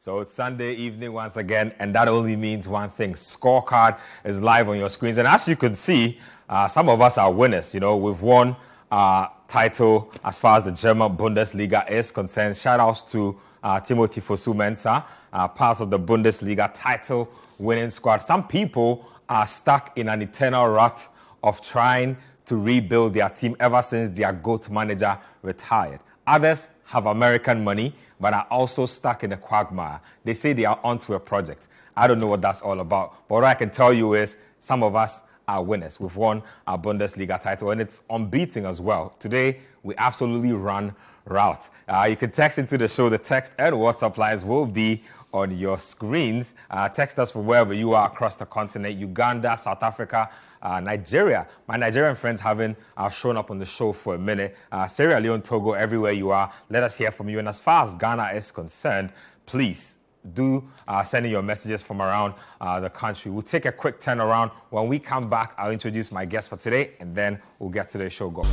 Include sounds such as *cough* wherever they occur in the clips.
So it's Sunday evening once again, and that only means one thing. Scorecard is live on your screens. And as you can see, uh, some of us are winners. You know, we've won our title as far as the German Bundesliga is concerned. Shout outs to uh, Timothy Fosu Mensah, uh, part of the Bundesliga title winning squad. Some people are stuck in an eternal rut of trying to rebuild their team ever since their GOAT manager retired. Others have American money, but are also stuck in a quagmire. They say they are onto a project. I don't know what that's all about. But what I can tell you is some of us are winners. We've won our Bundesliga title, and it's unbeaten as well. Today, we absolutely run route. Uh, you can text into the show. The text and WhatsApp lines will be on your screens. Uh, text us from wherever you are across the continent Uganda, South Africa, uh, Nigeria. My Nigerian friends haven't uh, shown up on the show for a minute. Uh, Sierra Leone, Togo, everywhere you are, let us hear from you. And as far as Ghana is concerned, please do uh, send in your messages from around uh, the country. We'll take a quick turn around. When we come back, I'll introduce my guest for today, and then we'll get to the show go.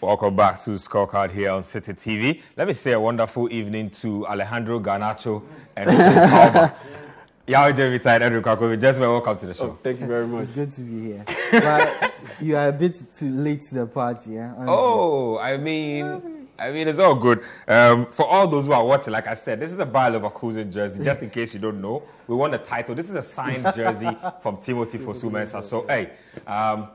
Welcome back to Scorecard here on Citi TV. Let me say a wonderful evening to Alejandro Garnacho and *laughs* Yao Jeremy Tide, Andrew Kakovi. Gentlemen, welcome to the show. Oh, thank you very much. It's good to be here. *laughs* but you are a bit too late to the party, yeah? Oh, I mean, I mean, it's all good. Um, for all those who are watching, like I said, this is a Bayer Leverkusen jersey. Just in case you don't know, we won the title. This is a signed jersey *laughs* from Timothy Fosu Mensah. So, hey, um,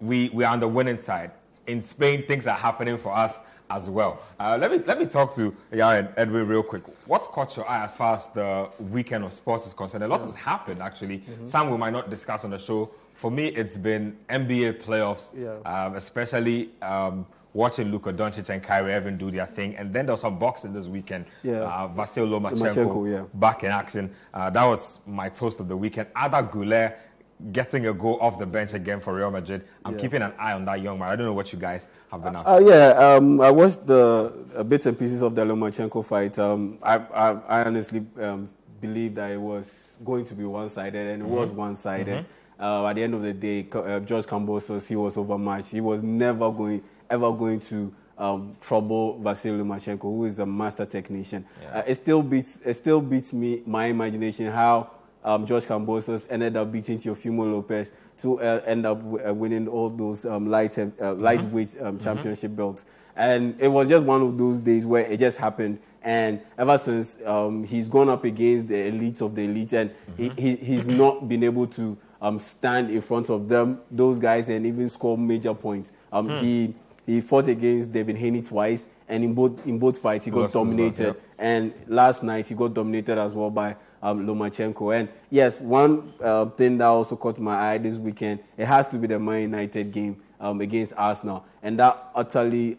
we we are on the winning side. In Spain, things are happening for us as well. Uh, let me let me talk to Yaya and Edwin real quick. What's caught your eye as far as the weekend of sports is concerned? A lot has happened actually. Mm-hmm. Some we might not discuss on the show. For me, it's been NBA playoffs, yeah. um, especially. Um, watching Luka Doncic and Kyrie Irving do their thing. And then there was some boxing this weekend. Yeah. Uh, Vasyl Lomachenko, Lomachenko yeah. back in action. Uh, that was my toast of the weekend. Arda Güler getting a goal off the bench again for Real Madrid. I'm yeah. keeping an eye on that young man. I don't know what you guys have been up uh, yeah, um, I watched the bits and pieces of the Lomachenko fight. Um, I, I, I, honestly um, believe that it was going to be one-sided, and it mm-hmm. was one-sided. Mm-hmm. Uh, at the end of the day, uh, George Kambosos, he was overmatched. He was never going, ever going to um, trouble Vasily Lomachenko, who is a master technician. Yeah. Uh, it still beats, it still beats me my imagination how um, George Kambosos ended up beating Teofimo Lopez to uh, end up w- uh, winning all those um, light, uh, mm-hmm. lightweight um, mm-hmm. championship mm-hmm. belts. And it was just one of those days where it just happened. And ever since, um, he's gone up against the elite of the elite, and mm-hmm. he, he, he's not been able to um, stand in front of them, those guys, and even score major points. Um, hmm. He he fought against Devin Haney twice, and in both in both fights he got dominated. Well. And last night he got dominated as well by um, Lomachenko. And yes, one uh, thing that also caught my eye this weekend, it has to be the Man United game um, against Arsenal. And that utterly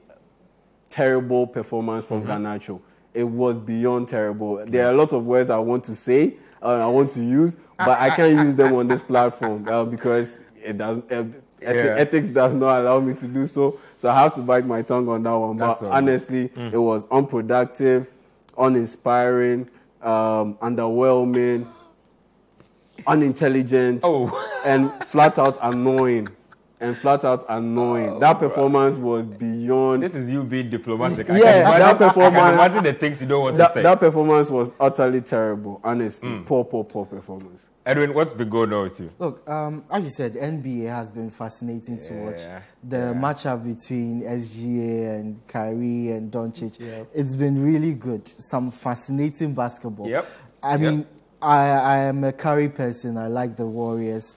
terrible performance from mm-hmm. Garnacho. It was beyond terrible. There are a lot of words I want to say, uh, I want to use, but I can't use them on this platform uh, because it does, uh, yeah. ethics does not allow me to do so. So I have to bite my tongue on that one. That's but honestly, mm. it was unproductive, uninspiring um, underwhelming, unintelligent, oh. and flat out annoying. And flat out annoying. Oh, that performance bro. was beyond. This is you being diplomatic. yeah, that performance. I imagine the things you don't want that, to say. That performance was utterly terrible. Honestly, mm. poor, poor, poor performance. Edwin, what's been going on with you? Look, um, as you said, NBA has been fascinating yeah, to watch. The yeah. matchup between SGA and Kyrie and Doncic, yep. it's been really good. Some fascinating basketball. Yep. I yep. mean, I, I am a Curry person. I like the Warriors.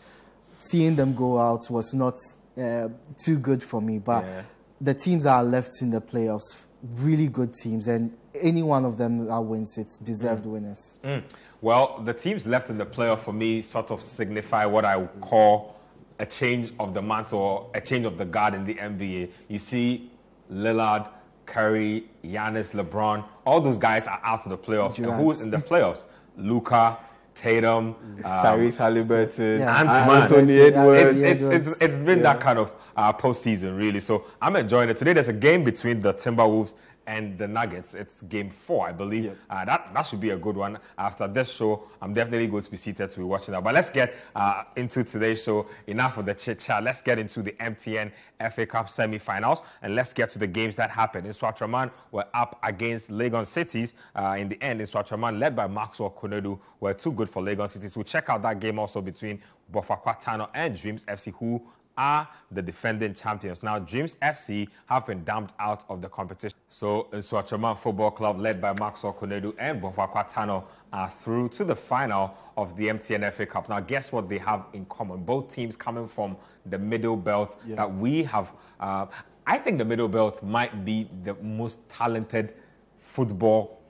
Seeing them go out was not uh, too good for me, but yeah. The teams that are left in the playoffs, really good teams, and any one of them that wins it's deserved mm. winners. Mm. Well, the teams left in the playoff for me sort of signify what I would call a change of the mantle or a change of the guard in the NBA. You see Lillard, Curry, Giannis, LeBron, all those guys are out of the playoffs. Durant. And who's in the playoffs? Luka, Tatum, um, Tyrese Halliburton, yeah. Anthony Edwards. It's, it's, it's, it's been yeah. that kind of uh, postseason, really. So I'm enjoying it. Today there's a game between the Timberwolves and the Nuggets. It's game four, I believe. Uh, that, that should be a good one. After this show, I'm definitely going to be seated to be watching that. But let's get uh, into today's show. Enough of the chit chat. Let's get into the MTN FA Cup semi finals and let's get to the games that happened. In Nsoatreman were up against Legon Cities. Uh, in the end, Nsoatreman, led by Maxwell Konadu, were too good for Legon Cities. We'll check out that game also between Bofoakwa Tano and Dreams FC, who are the defending champions. Now, Dreams FC have been dumped out of the competition. So, Nsoatreman Football Club, led by Maxwell Konadu and Bofoakwa Tano, are through to the final of the MTN FA Cup. Now, guess what they have in common? Both teams coming from the middle belt Yeah. that we have. Uh, I think the middle belt might be the most talented football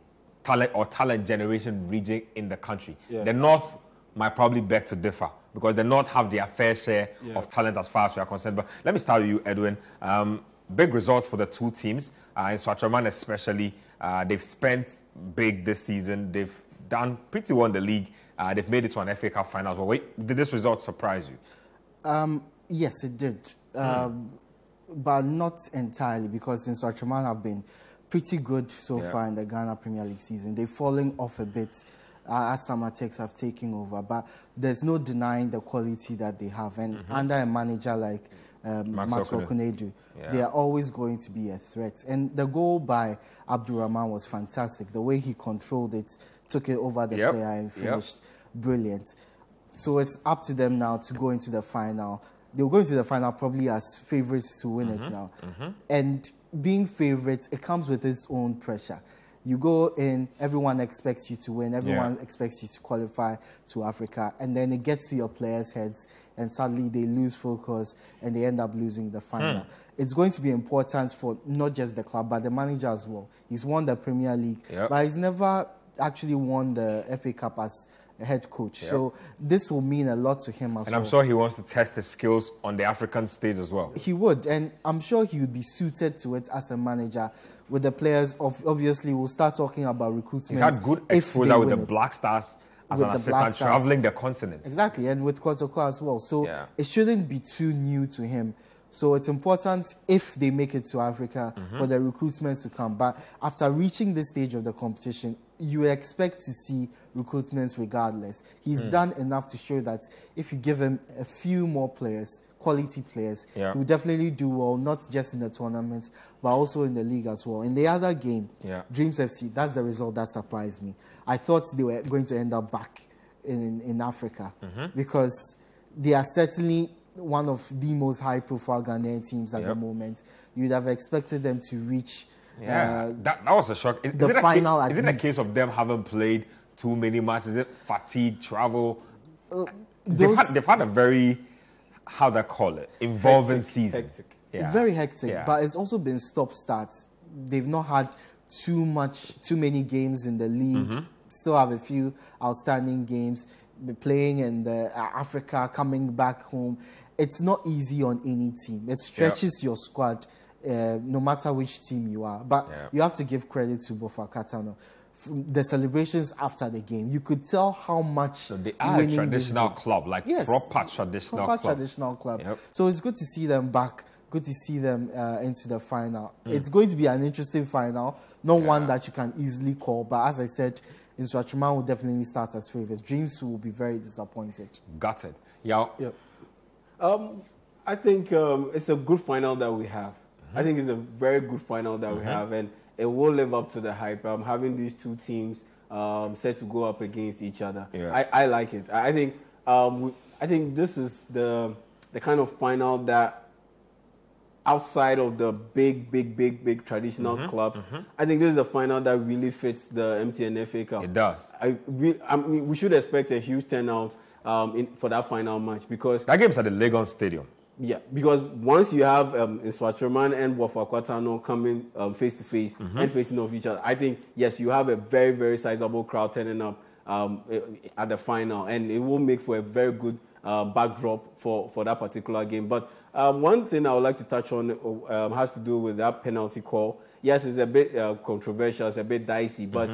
talent or talent generation region in the country. Yeah. The North might probably beg to differ because the not have their fair share Yeah. of talent as far as we are concerned. But let me start with you, Edwin. Um, big results for the two teams. Uh, Nsoatreman especially, uh, they've spent big this season. They've done pretty well in the league. Uh, they've made it to an FA Cup finals. Well, wait, did this result surprise you? Um, yes, it did, um, but not entirely because Nsoatreman have been pretty good so Yeah. far in the Ghana Premier League season. They've fallen off a bit uh, as Samartex have taken over, but there's no denying the quality that they have. And under a manager like um, Maxwell Maxwell Konadu, Yeah. they are always going to be a threat. And the goal by Abdurrahman was fantastic. The way he controlled it, took it over the Yep. player and Yep. finished brilliant. So it's up to them now to go into the final. They'll go into the final probably as favorites to win Mm-hmm. it now. And being favorites, it comes with its own pressure. You go in, everyone expects you to win, everyone expects you to qualify to Africa, and then it gets to your players' heads, and suddenly they lose focus and they end up losing the final. Hmm. It's going to be important for not just the club, but the manager as well. He's won the Premier League, Yep. but he's never actually won the FA Cup as head coach. So this will mean a lot to him as And well. And I'm sure he wants to test his skills on the African stage as well. He would, and I'm sure he would be suited to it as a manager. With the players, of, obviously, we'll start talking about recruitment. He's had good exposure with the it. Black Stars as With an the assistant, traveling the continent. Exactly, and with Kotoko as well. So Yeah. it shouldn't be too new to him. So it's important if they make it to Africa Mm-hmm. for the recruitments to come. But after reaching this stage of the competition, you expect to see recruitments regardless. He's Hmm. done enough to show that if you give him a few more players, quality players, Yeah. he will definitely do well, not just in the tournament, but also in the league as well. In the other game, Yeah. Dreams FC, that's the result that surprised me. I thought they were going to end up back in, in Africa Mm-hmm. because they are certainly one of the most high profile Ghanaian teams at the moment. You'd have expected them to reach. Yeah, uh, that, that was a shock. Is, the is it a final Case, is it a case of them having played too many matches? Is it fatigue, travel? they've, Uh, had, they've had a very, how do I call it, involving Hectic, season. hectic. Yeah. Very hectic, Yeah. but it's also been stop starts. They've not had too much, too many games in the league. Mm-hmm. Still have a few outstanding games. Playing in the uh, Africa, coming back home. It's not easy on any team. It stretches your squad, uh, no matter which team you are. But Yeah. you have to give credit to Bofoakwa Tano. From the celebrations after the game, you could tell how much. So they are a traditional club, like Yes. proper traditional proper club. traditional club. Yep. So it's good to see them back. Good to see them uh, into the final. Mm. It's going to be an interesting final, not one that you can easily call. But as I said, Nsoatreman will definitely start as favorites. Dreams will be very disappointed. Got it. Yeah. Yep. Um, I think um, it's a good final that we have. I think it's a very good final that we have, and it will live up to the hype. Um, having these two teams um, set to go up against each other, Yeah. I, I like it. I think um, we, I think this is the the kind of final that outside of the big, big, big, big traditional Mm-hmm. clubs, I think this is a final that really fits the MTN FA Cup. It does. I, we, I mean, we should expect a huge turnout um, in, for that final match because That game's at the Legon Stadium. Yeah, because once you have um, and Bofoakwa Tano coming um, face to face and facing off each other, I think yes, you have a very very sizable crowd turning up um, at the final, and it will make for a very good uh, backdrop for, for that particular game. But um, one thing I would like to touch on um, has to do with that penalty call. Yes, it's a bit uh, controversial, it's a bit dicey, but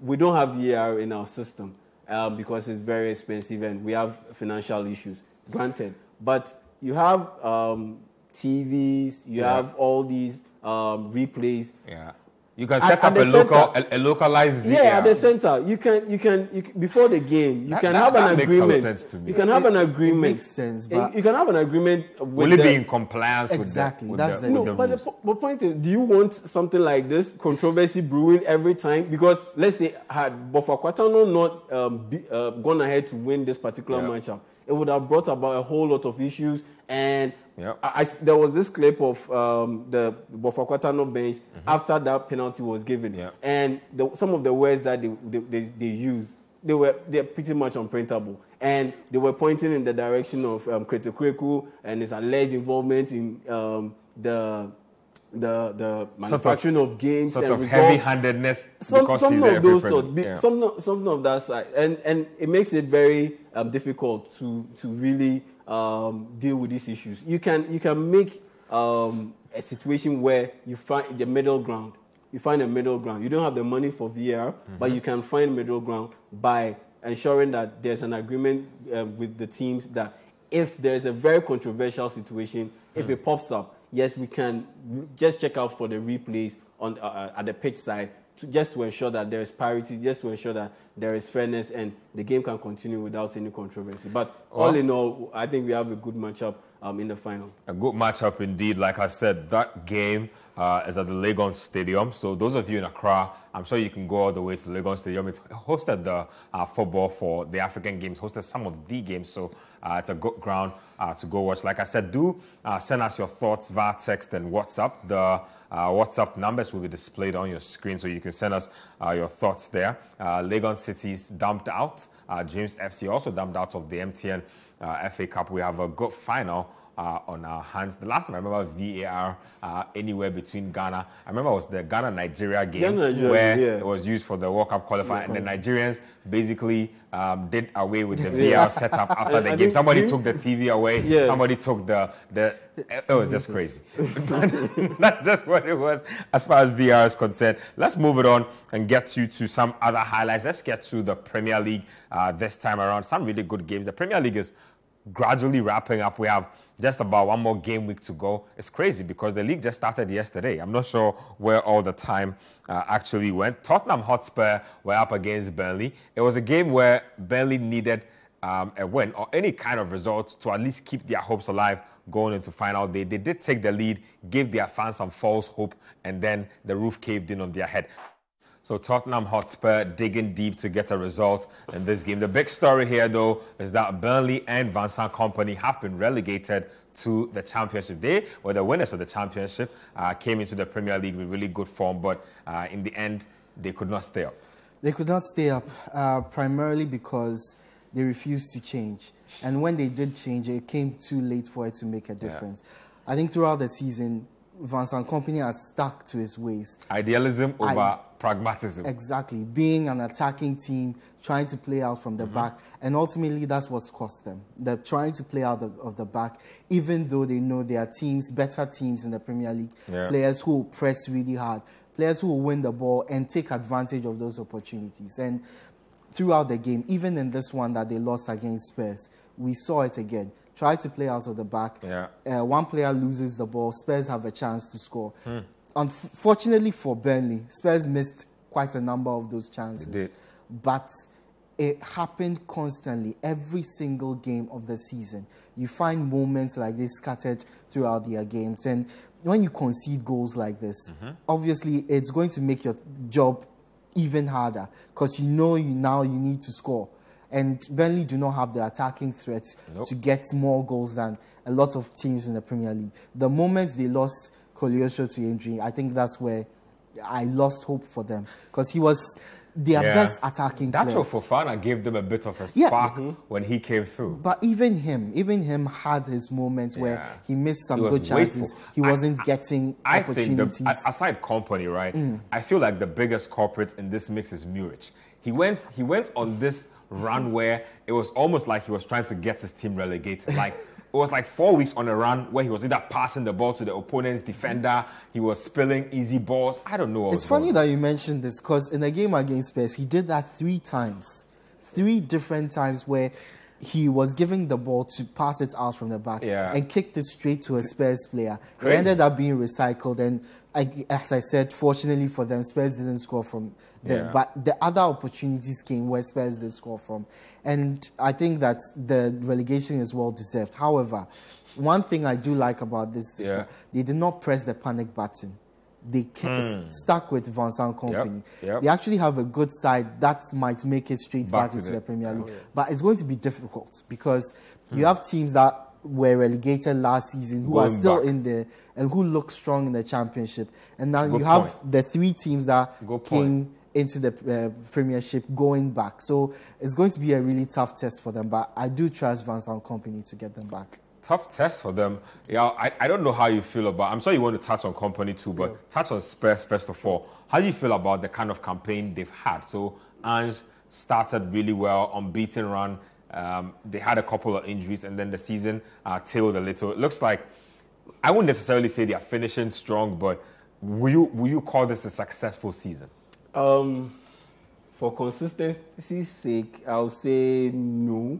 we don't have VAR in our system um, because it's very expensive and we have financial issues. Granted, but you have um, TVs, you Yeah. have all these um, replays. Yeah. You can set at, up at a local, a, a, localized VAR. Yeah, at the center, you can, you can, you can before the game, you that, can that, have that an agreement. Sense to me. You can have an agreement. It makes sense, but you can have an agreement. Will it the, be in compliance exactly, with the, with that's the, the, no, the but the, the point is, do you want something like this controversy brewing every time? Because let's say had Bofoakwa Tano not um, be, uh, gone ahead to win this particular yeah. matchup, it would have brought about a whole lot of issues and Yep. I, I, there was this clip of um, the Bofoakwa Tano bench mm-hmm. after that penalty was given, yep. and the, some of the words that they, they, they, they, used, they were they're pretty much unprintable, and they were pointing in the direction of um, Kweku and his alleged involvement in um, the the the manufacturing sort of, of games sort of heavy-handedness some, some of those thoughts, yeah. some something of that side, and and it makes it very um, difficult to to really um, deal with these issues. You can you can make um, a situation where you find the middle ground. You find a middle ground. You don't have the money for VAR, mm-hmm. but you can find middle ground by ensuring that there's an agreement uh, with the teams that if there's a very controversial situation, mm if it pops up, yes, we can just check out for the replays on uh, uh, at the pitch side to, just to ensure that there is parity, just to ensure that there is fairness and the game can continue without any controversy. But well, all in all, I think we have a good matchup um, in the final. A good matchup indeed. Like I said, that game uh, is at the Legon Stadium. So those of you in Accra, I'm sure you can go all the way to Legon Stadium. It hosted the uh, football for the African Games, hosted some of the games. So uh, it's a good ground uh, to go watch. Like I said, do uh, send us your thoughts via text and WhatsApp. The uh, WhatsApp numbers will be displayed on your screen, so you can send us your thoughts there. Legon City's dumped out. Dreams FC also dumped out of the MTN FA Cup. We have a good final uh, on our hands. The last time I remember VAR uh, anywhere between Ghana, I remember it was the Ghana Nigeria game Nigeria, where yeah. it was used for the World Cup qualifier, and the Nigerians basically um, did away with the *laughs* yeah. VAR setup after the game. Somebody took the TV away. *laughs* Yeah. Somebody took the the. It was just crazy. *laughs* That's just what it was as far as VAR is concerned. Let's move it on and get you to some other highlights. Let's get to the Premier League uh, this time around. Some really good games. The Premier League is gradually wrapping up. We have just about one more game week to go. It's crazy because the league just started yesterday. I'm not sure where all the time uh, actually went. Tottenham Hotspur were up against Burnley. It was a game where Burnley needed um, a win or any kind of result to at least keep their hopes alive going into final day. They did take the lead, gave their fans some false hope, and then the roof caved in on their head. So Tottenham Hotspur digging deep to get a result in this game. The big story here, though, is that Burnley and Vincent Kompany have been relegated to the championship. They were the winners of the championship, uh, came into the Premier League with really good form, but uh, in the end, they could not stay up. They could not stay up, uh, primarily because they refused to change. And when they did change, it came too late for it to make a difference. Yeah. I think throughout the season, Vincent Kompany has stuck to his ways. Idealism over I, pragmatism. Exactly. Being an attacking team, trying to play out from the mm-hmm. back. And ultimately, that's what's cost them. They're trying to play out of, of, the back, even though they know there are teams, better teams in the Premier League, yeah. players who press really hard, players who will win the ball and take advantage of those opportunities. And throughout the game, even in this one that they lost against Spurs, we saw it again try to play out of the back. Yeah. Uh, one player loses the ball, Spurs have a chance to score. Hmm. Unfortunately for Burnley, Spurs missed quite a number of those chances. But it happened constantly, every single game of the season. You find moments like this scattered throughout their games. And when you concede goals like this, mm-hmm. obviously it's going to make your job even harder because you know you now you need to score. And Burnley do not have the attacking threats nope. to get more goals than a lot of teams in the Premier League. The moments they lost Koleosho to injury, I think that's where I lost hope for them because he was their yeah. best attacking That's player. what Fofana gave them a bit of a spark yeah. mm-hmm. when he came through. But even him, even him had his moments yeah. where he missed some he good chances. Wasteful. He wasn't I, getting I opportunities. Think the, aside Kompany, right? Mm. I feel like the biggest culprit in this mix is Muric. He went he went on this run where it was almost like he was trying to get his team relegated. Like it was like four weeks on a run where he was either passing the ball to the opponent's defender, he was spilling easy balls. I don't know. it's funny that you mentioned this because in the game against Spurs, he did that three times, three different times where he was giving the ball to pass it out from the back yeah. and kicked it straight to a Spurs player. Crazy. It ended up being recycled, and I, as I said, fortunately for them, Spurs didn't score from them. Yeah. But the other opportunities came where Spurs did score from. And I think that the relegation is well deserved. However, one thing I do like about this is that they did not press the panic button. They kept, stuck with Vincent Kompany. Hmm. yep. They actually have a good side that might make it straight Back back, into the- the Premier League. But it's going to be difficult because you have teams that were relegated last season who are still back. in there and who look strong in the championship. And now Good you have point. the three teams that Good point. Into the uh, Premiership going back. So it's going to be a really tough test for them. But I do trust Vincent Kompany to get them back. tough test for them. Yeah, I, I don't know how you feel about. I'm sure you want to touch on Kompany too, but touch on Spurs first of all. How do you feel about the kind of campaign they've had? So Ange started really well, unbeaten run. Um, they had a couple of injuries, and then the season uh, tailed a little. It looks like I wouldn't necessarily say they are finishing strong, but will you will you call this a successful season? Um, for consistency's sake, I'll say no,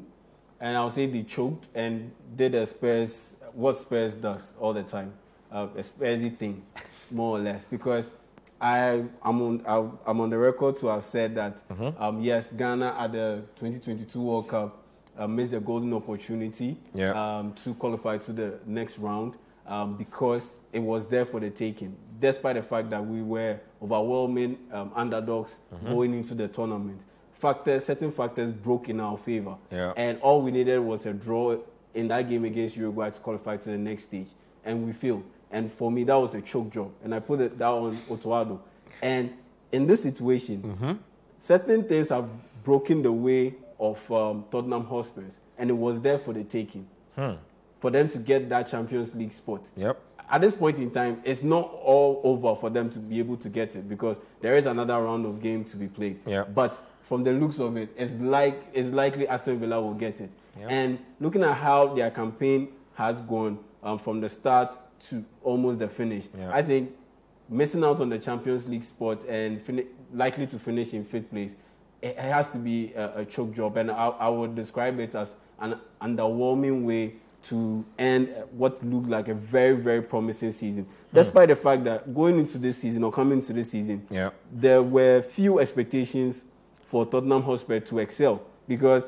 and I'll say they choked and did a Spurs what Spurs does all the time, uh, a Spursy thing, more or less. Because I I'm on I'll- I'm on the record to have said that um, yes, Ghana at the 2022 World Cup uh, missed the golden opportunity Yeah. um, to qualify to the next round um, because it was there for the taking, despite the fact that we were overwhelming um, underdogs going into the tournament. Factors, certain factors broke in our favor, Yeah. and all we needed was a draw in that game against Uruguay to qualify to the next stage, and we failed. And for me, that was a choke job, and I put it down on Otto Addo. And in this situation, certain things have broken the way of um, Tottenham Hotspurs, and it was there for the taking. For them to get that Champions League spot. Yep. At this point in time, it's not all over for them to be able to get it because there is another round of game to be played. Yeah. But from the looks of it, it's like it's likely Aston Villa will get it. Yeah. And looking at how their campaign has gone um, from the start to almost the finish, Yeah. I think missing out on the Champions League spot and fini- likely to finish in fifth place, it, it has to be a, a choke job. And I, I would describe it as an underwhelming way to end what looked like a very, very promising season. Despite the fact that going into this season or coming into this season, Yeah. there were few expectations for Tottenham Hotspur to excel because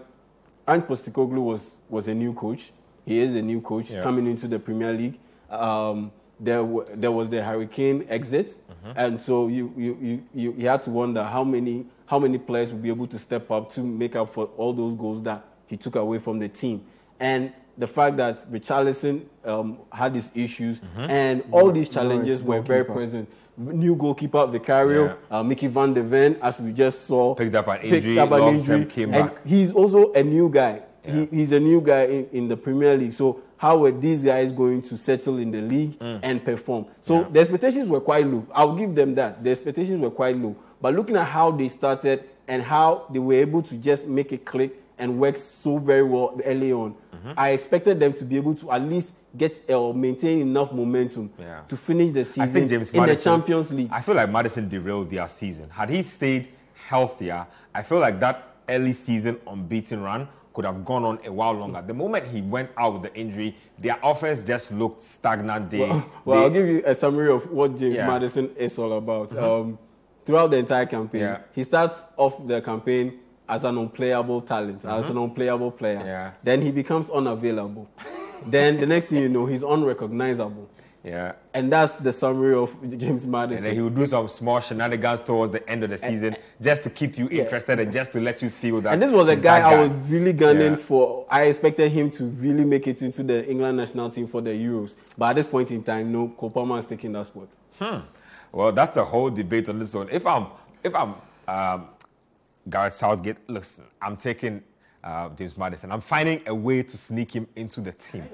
Ange Postecoglou was, was a new coach. He is a new coach Yeah. coming into the Premier League. Um, there, w- there was the Harry Kane exit, and so you, you, you, you, you had to wonder how many, how many players would be able to step up to make up for all those goals that he took away from the team. And the fact that Richarlison um, had his issues, and all these challenges were very present. New goalkeeper Vicario, Yeah. uh, Mickey Van de Ven, as we just saw, Picked up an picked injury, up an injury, and back. he's also a new guy. He, he's a new guy in, in the Premier League. So how were these guys going to settle in the league Mm. and perform? So the expectations were quite low. I'll give them that. The expectations were quite low. But looking at how they started and how they were able to just make it click and work so very well early on, Mm-hmm. I expected them to be able to at least get or maintain enough momentum Yeah. to finish the season I think James in Madison, the Champions League. I feel like Madison derailed their season. Had he stayed healthier, I feel like that early season unbeaten run could have gone on a while longer. The moment he went out with the injury, their offense just looked stagnant. They, Well, they- I'll give you a summary of what James Yeah. Mm-hmm. Madison is all about. Um, throughout the entire campaign, Yeah. he starts off the campaign as an unplayable talent, as an unplayable player. Mm-hmm. Yeah. Then he becomes unavailable. *laughs* then the next thing you know, he's unrecognizable. yeah. And that's the summary of *laughs* James Madison. And then he would do some small shenanigans towards the end of the season just to keep you interested and just to let you feel that. And this was a he's guy I was really gunning Yeah. for. I expected him to really make it into the England national team for the Euros. But at this point in time, no, Cole Palmer is taking that spot. Hmm. Well, that's a whole debate on this one. If I'm, if I'm um, Gareth Southgate, listen, I'm taking uh, James Madison. I'm finding a way to sneak him into the team.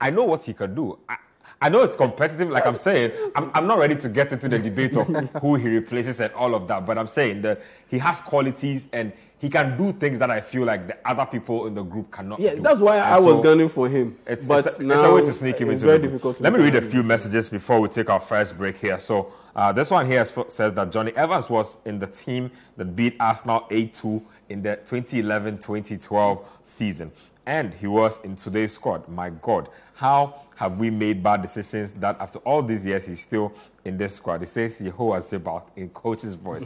I know what he can do. I, I know it's competitive, like I'm saying. I'm, I'm not ready to get into the debate of *laughs* who he replaces and all of that, but I'm saying that he has qualities and he can do things that I feel like the other people in the group cannot Yeah, do. that's why And I was so- gunning for him. it's, but it's, a, now it's a way to sneak him it's into very the group. difficult. Let me read a few messages before we take our first break here. So uh, this one here says that Jonny Evans was in the team that beat Arsenal 8-2 in the 2011-2012 season. and he was in today's squad. My God, how have we made bad decisions that after all these years he's still in this squad? He says Yehovah about in coach's voice.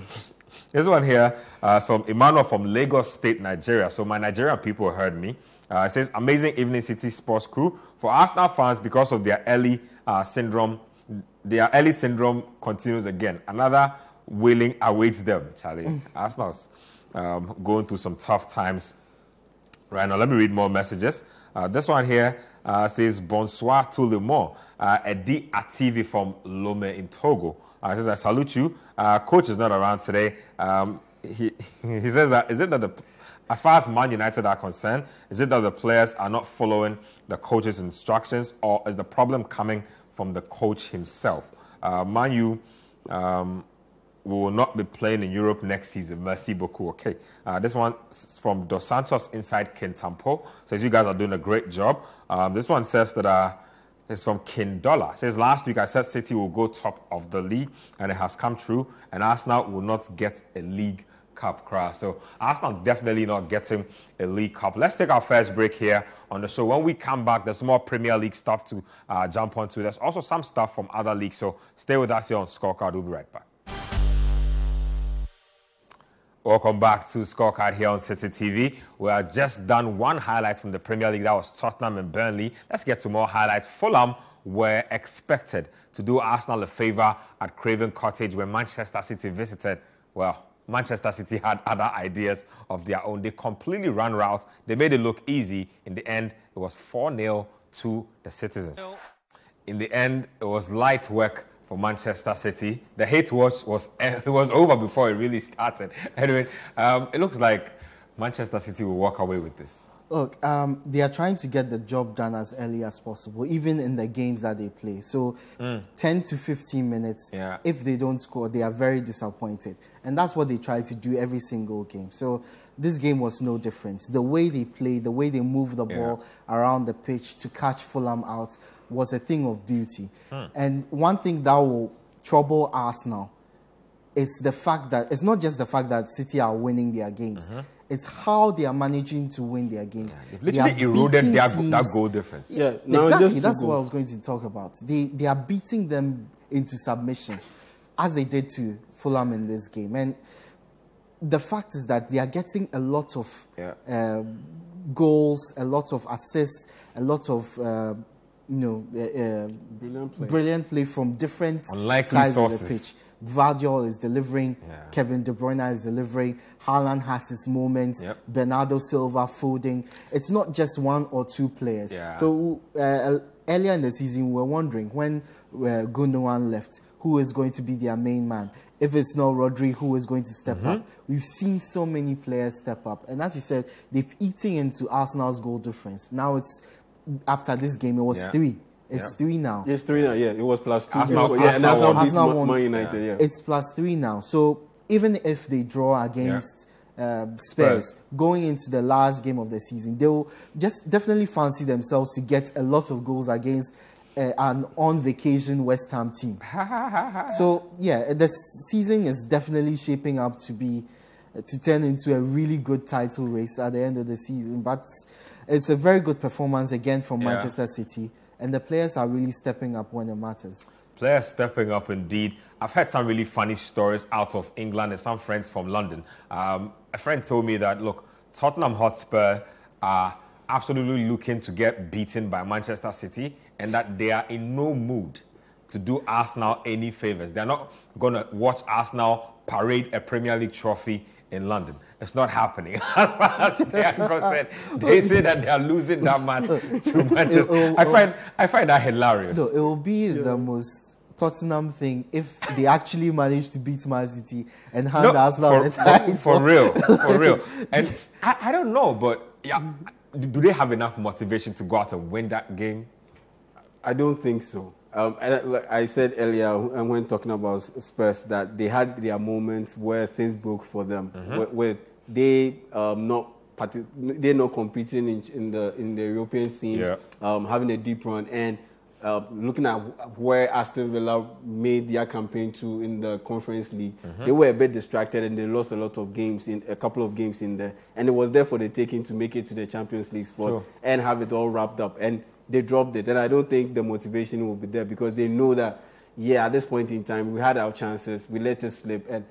This one here uh, is from Emmanuel from Lagos State, Nigeria. So my Nigerian people heard me. Uh, it says amazing evening city sports crew for Arsenal fans because of their early uh, syndrome. Their early syndrome continues again. Another wailing awaits them. Charlie, mm. Arsenal's um, going through some tough times right now. Let me read more messages. Uh, this one here uh, says Bonsoir tout le monde. Uh, Edi Ativi from Lome in Togo. Uh, says I salute you. Uh, coach is not around today. Um, he *laughs* he says that is it that the as far as Man United are concerned, is it that the players are not following the coach's instructions, or is the problem coming from the coach himself? Uh, Man U um, will not be playing in Europe next season. Merci beaucoup. Okay. Uh, this one from Dos Santos inside Kintampo. Says you guys are doing a great job. Um, this one says that uh, it's from Kindola. Says last week I said City will go top of the league, and it has come true. And Arsenal will not get a league Cup cross. So Arsenal definitely not getting a League Cup. Let's take our first break here on the show. When we come back, there's more Premier League stuff to uh, jump onto. There's also some stuff from other leagues. So stay with us here on Scorecard. We'll be right back. Welcome back to Scorecard here on Citi TV. We have just done one highlight from the Premier League. That was Tottenham and Burnley. Let's get to more highlights. Fulham were expected to do Arsenal a favour at Craven Cottage when Manchester City visited. Well, Manchester City had other ideas of their own. They completely ran route. They made it look easy. In the end, it was 4 0 to the citizens. In the end, it was light work for Manchester City. The hate watch was *laughs* it was over before it really started. *laughs* Anyway, um, it looks like Manchester City will walk away with this. Look, um, they are trying to get the job done as early as possible, even in the games that they play. So, mm. 10 to 15 minutes, yeah. if they don't score, they are very disappointed. And that's what they try to do every single game. So, this game was no different. The way they played, the way they moved the ball yeah. around the pitch to catch Fulham out was a thing of beauty. Mm. And one thing that will trouble Arsenal is the fact that it's not just the fact that City are winning their games. Mm-hmm it's how they are managing to win their games. Yeah, literally eroded their, that goal difference. Yeah, no, exactly. That's what I was going to talk about. They they are beating them into submission, as they did to Fulham in this game. And the fact is that they are getting a lot of yeah. uh, goals, a lot of assists, a lot of uh, you know uh, uh brilliant, play. brilliant play from different Unlikely sides sources. of the pitch. Gvardiol is delivering. Yeah. Kevin De Bruyne is delivering. Haaland has his moments. Yep. Bernardo Silva folding. It's not just one or two players. Yeah. So uh, earlier in the season, we were wondering when uh, Gundogan left, who is going to be their main man? If it's not Rodri, who is going to step mm -hmm. up? We've seen so many players step up. And as you said, they've eaten into Arsenal's goal difference. Now it's, after this game, it was yeah. three. It's yeah. three now. It's three now. Yeah, it was plus two. Arsenal, yeah, Arsenal, Arsenal, Arsenal won. Man United. Yeah. yeah. it's plus three now. So even if they draw against uh, Spurs, Spurs going into the last game of the season, they will just definitely fancy themselves to get a lot of goals against uh, an on vacation West Ham team. *laughs* so yeah, the season is definitely shaping up to be uh, to turn into a really good title race at the end of the season. But it's a very good performance again from Manchester City and the players are really stepping up when it matters. Players stepping up indeed. I've heard some really funny stories out of England and some friends from London. Um, a friend told me that, look, Tottenham Hotspur are absolutely looking to get beaten by Manchester City and that they are in no mood to do Arsenal any favors. They're not going to watch Arsenal parade a Premier League trophy in London. It's not happening. As far as they are concerned, they say that they are losing that match to Manchester. I find I find that hilarious. No, it will be yeah. the most Tottenham thing if they actually manage to beat Man City and hand no, Arsenal for, the title. For, for real, for real. *laughs* And I, I don't know, but yeah, do they have enough motivation to go out and win that game? I don't think so. Um, like I said earlier when talking about Spurs that they had their moments where things broke for them, mm-hmm. they um, not they're not competing in, in, the in the European scene, yeah. um, having a deep run, and uh, looking at where Aston Villa made their campaign to in the Conference League, mm-hmm. they were a bit distracted and they lost a lot of games in a couple of games in there, and it was there for the taking to make it to the Champions League spot sure. and have it all wrapped up. And they dropped it, and I don't think the motivation will be there because they know that yeah, at this point in time, we had our chances, we let it slip, and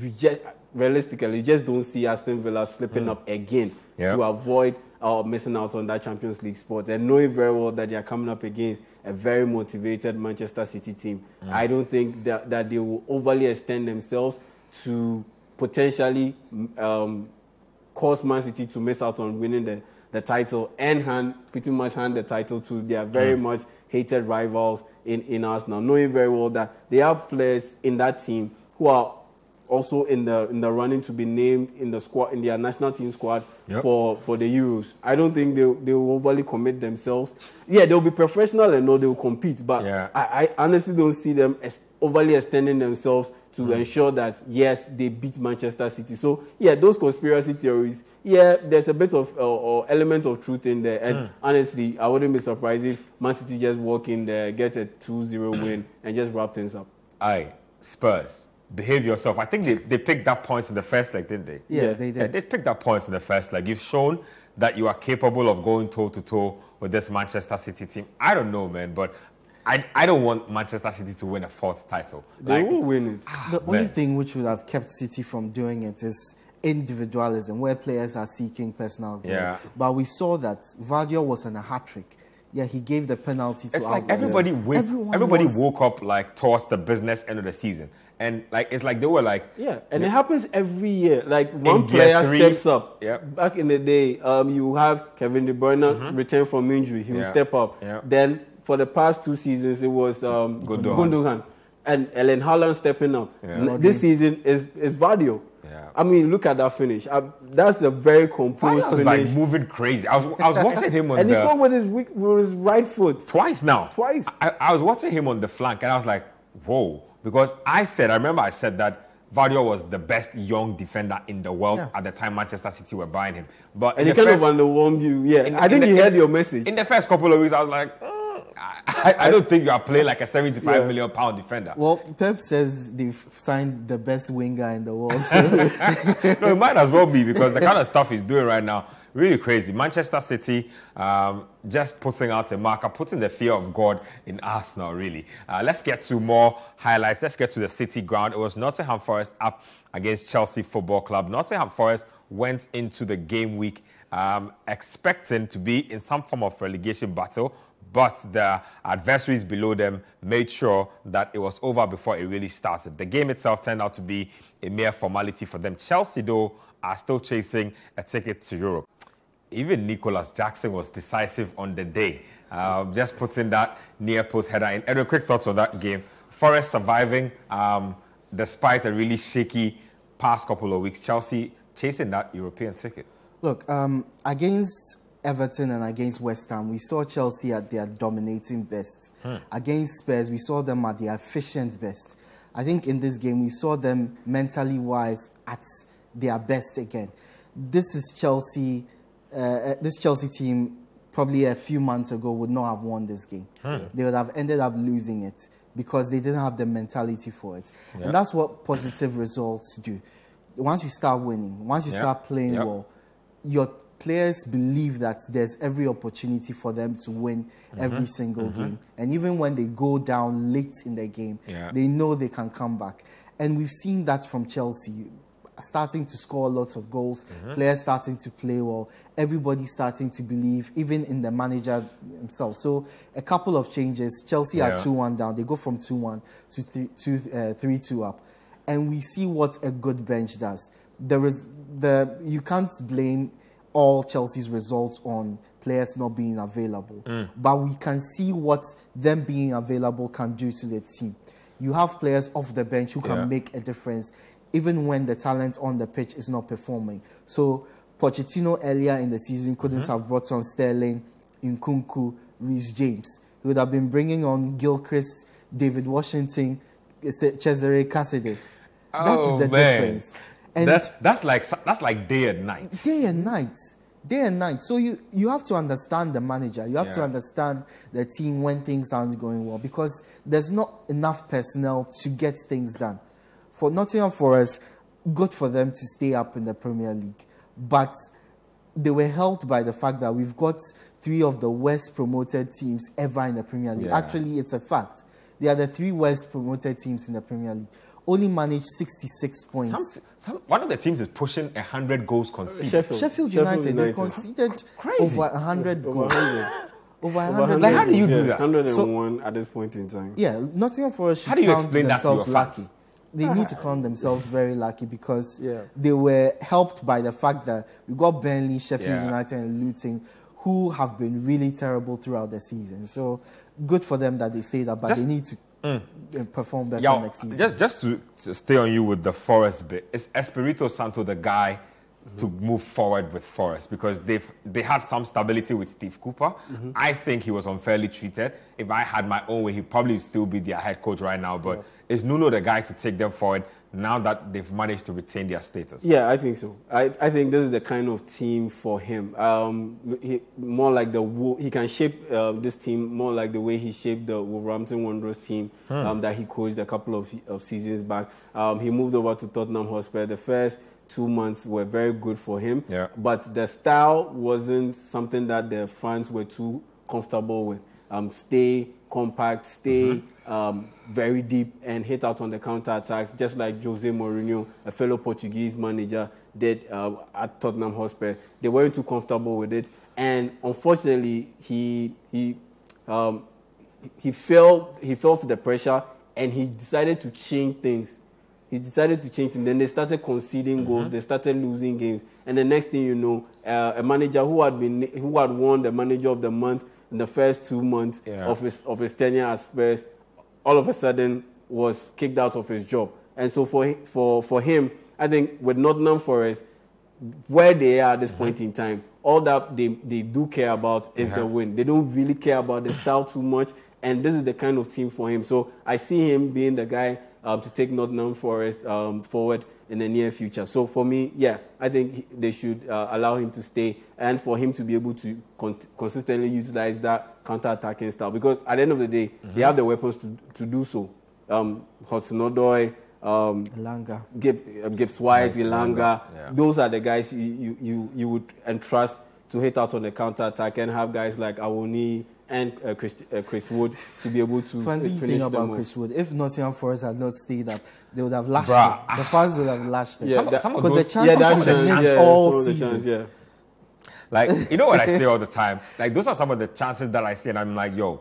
we just realistically, you just don't see Aston Villa slipping mm. up again yep. to avoid or missing out on that Champions League spot, and knowing very well that they are coming up against a very motivated Manchester City team. Mm. I don't think that, that they will overly extend themselves to potentially um, cause Man City to miss out on winning the, the title and hand pretty much hand the title to their very mm. much hated rivals in, in Arsenal, knowing very well that they have players in that team who are also in the in the running to be named in the squad in their national team squad yep. for, for the Euros. I don't think they they will overly commit themselves. Yeah, they'll be professional and know they'll compete, but yeah. I, I honestly don't see them as overly extending themselves to mm. ensure that yes they beat Manchester City. So yeah, those conspiracy theories. Yeah, there's a bit of uh, or element of truth in there, and mm. honestly, I wouldn't be surprised if Man City just walk in there, get a 2-0 *clears throat* win, and just wrap things up. Aye, Spurs behave yourself. I think they, they picked that point in the first leg, didn't they? Yeah, yeah they did. Yeah, they picked that point in the first leg. You've shown that you are capable of going toe to toe with this Manchester City team. I don't know, man, but I, I don't want Manchester City to win a fourth title. They like, will win it. Ah, the man. only thing which would have kept City from doing it is individualism, where players are seeking personal gain. Yeah. But we saw that Gvardiol was on a hat trick. Yeah, he gave the penalty to. It's like everybody, wake, everybody woke up like towards the business end of the season, and like it's like they were like yeah, and it happens every year. Like one player three, steps up. Yeah. Back in the day, um, you have Kevin De Bruyne mm-hmm. return from injury. He will step up. Yeah. Then for the past two seasons, it was um, Gundogan. Gundogan and Erling Haaland stepping up. Yeah. This season is is Gvardiol. Yeah. I mean, look at that finish. I, that's a very composed was finish. like moving crazy. I was, I was watching him on and the... And he scored with his, with his right foot. Twice now. Twice. I, I, was watching him on the flank and I was like, whoa. Because I said, I remember I said that Gvardiol was the best young defender in the world yeah. at the time Manchester City were buying him. But and he kind first, of underwhelmed you. Yeah, in, I think he heard your message. In the first couple of weeks, I was like, I, I, don't think you are playing like a seventy-five yeah. million pound defender. Well, Pep says they've signed the best winger in the world. So. *laughs* no, it might as well be because the kind of stuff he's doing right now, really crazy. Manchester City um, just putting out a marker, putting the fear of God in Arsenal, really. Uh, let's get to more highlights. Let's get to the City ground. It was Nottingham Forest up against Chelsea Football Club. Nottingham Forest went into the game week um, expecting to be in some form of relegation battle, but the adversaries below them made sure that it was over before it really started. The game itself turned out to be a mere formality for them. Chelsea, though, are still chasing a ticket to Europe. Even Nicolas Jackson was decisive on the day, uh, just putting that near post header in. Edwin, quick thoughts on that game. Forest surviving um, despite a really shaky past couple of weeks. Chelsea chasing that European ticket. Look, um, against Everton and against West Ham, we saw Chelsea at their dominating best. Hmm. Against Spurs, we saw them at their efficient best. I think in this game, we saw them mentally wise at their best again. This is Chelsea. Uh, uh, this Chelsea team probably a few months ago would not have won this game. Hmm. They would have ended up losing it because they didn't have the mentality for it. Yep. And that's what positive results do. Once you start winning, once you yep. start playing yep. well, your players believe that there's every opportunity for them to win mm-hmm. every single mm-hmm. game. And even when they go down late in the game, yeah. they know they can come back. And we've seen that from Chelsea starting to score lots of goals, mm-hmm. players starting to play well, everybody starting to believe, even in the manager himself. So a couple of changes. Chelsea yeah. are 2-1 down. They go from 2-1 to 3-2 uh, up. And we see what a good bench does. There is the you can't blame all Chelsea's results on players not being available. Mm. But we can see what them being available can do to the team. You have players off the bench who can yeah. make a difference even when the talent on the pitch is not performing. So Pochettino earlier in the season couldn't mm-hmm. have brought on Sterling, Nkunku, Reece James. He would have been bringing on Gilchrist, Deivid Washington, Cesare Casadei. Oh, That's the man. difference. And that's that's like that's like day and night. Day and night. day and night. So you, you have to understand the manager. You have to understand the team when things aren't going well because there's not enough personnel to get things done. For Nottingham Forest, good for them to stay up in the Premier League, but they were helped by the fact that we've got three of the worst promoted teams ever in the Premier League. Yeah. Actually, it's a fact. They are the three worst promoted teams in the Premier League. Only managed 66 points. Some, some, one of the teams is pushing 100 goals conceded. Sheffield. Sheffield Sheffield United, they conceded Crazy. over 100 Over goals. 100. Over Over 100 Like, how do you yeah, do that? 101 at this point in time. Yeah, Nottingham Forest should How do you count explain that to themselves your lucky. fans? They need to count themselves very lucky because Yeah. they were helped by the fact that we got Burnley, Sheffield Yeah. United, and Luton, who have been really terrible throughout the season. So good for them that they stayed up, but Just- they need to uh, perform better Yeah, next season. just just to, to stay on you with the Forest bit, is Espirito Santo the guy to move forward with Forest because they've they had some stability with Steve Cooper. I think he was unfairly treated. If I had my own way, he'd probably still be their head coach right now. But is Nuno the guy to take them forward now that they've managed to retain their status? Yeah, I think so. I, I think this is the kind of team for him. Um, he, more like the he can shape uh, this team more like the way he shaped the Wolverhampton Wanderers team um, that he coached a couple of, of seasons back. Um, he moved over to Tottenham Hotspur. The first two months were very good for him, Yeah. but the style wasn't something that the fans were too comfortable with. Um, stay compact, stay um, very deep, and hit out on the counter attacks, just like Jose Mourinho, a fellow Portuguese manager, did uh, at Tottenham Hotspur. They weren't too comfortable with it, and unfortunately, he he um, he felt he felt the pressure, and he decided to change things he decided to change things. Then they started conceding Mm-hmm. goals. They started losing games. And the next thing you know, uh, a manager who had been who had won the manager of the month in the first two months Yeah. of his of his tenure at Spurs, all of a sudden was kicked out of his job. And so for for for him, I think with Nottingham Forest, where they are at this point in time, all that they, they do care about is Yeah. the win. They don't really care about the style too much, and this is the kind of team for him. So I see him being the guy um, to take Nottingham Forest um, forward in the near future. So for me, yeah, I think they should uh, allow him to stay and for him to be able to con- consistently utilize that counter-attacking style. Because at the end of the day, they have the weapons to, to do so. Um, Hudson-Odoi, um, Langa. Gib, uh, Gibbs White, Elanga, Yeah. those are the guys you, you, you, you would entrust to hit out on the counter attack and have guys like Awoni and uh, Chris, uh, Chris Wood to be able to Funny finish thing them about off. Chris Wood, if Nottingham Forest had not stayed up, they would have lashed Bruh. it. The fans would have lashed it. Yeah, Some- of because those- the chances yeah, that were chance, missed yeah, all the season. chance, yeah. Like, you know what I say *laughs* all the time? Like, those are some of the chances that I see, and I'm like, yo,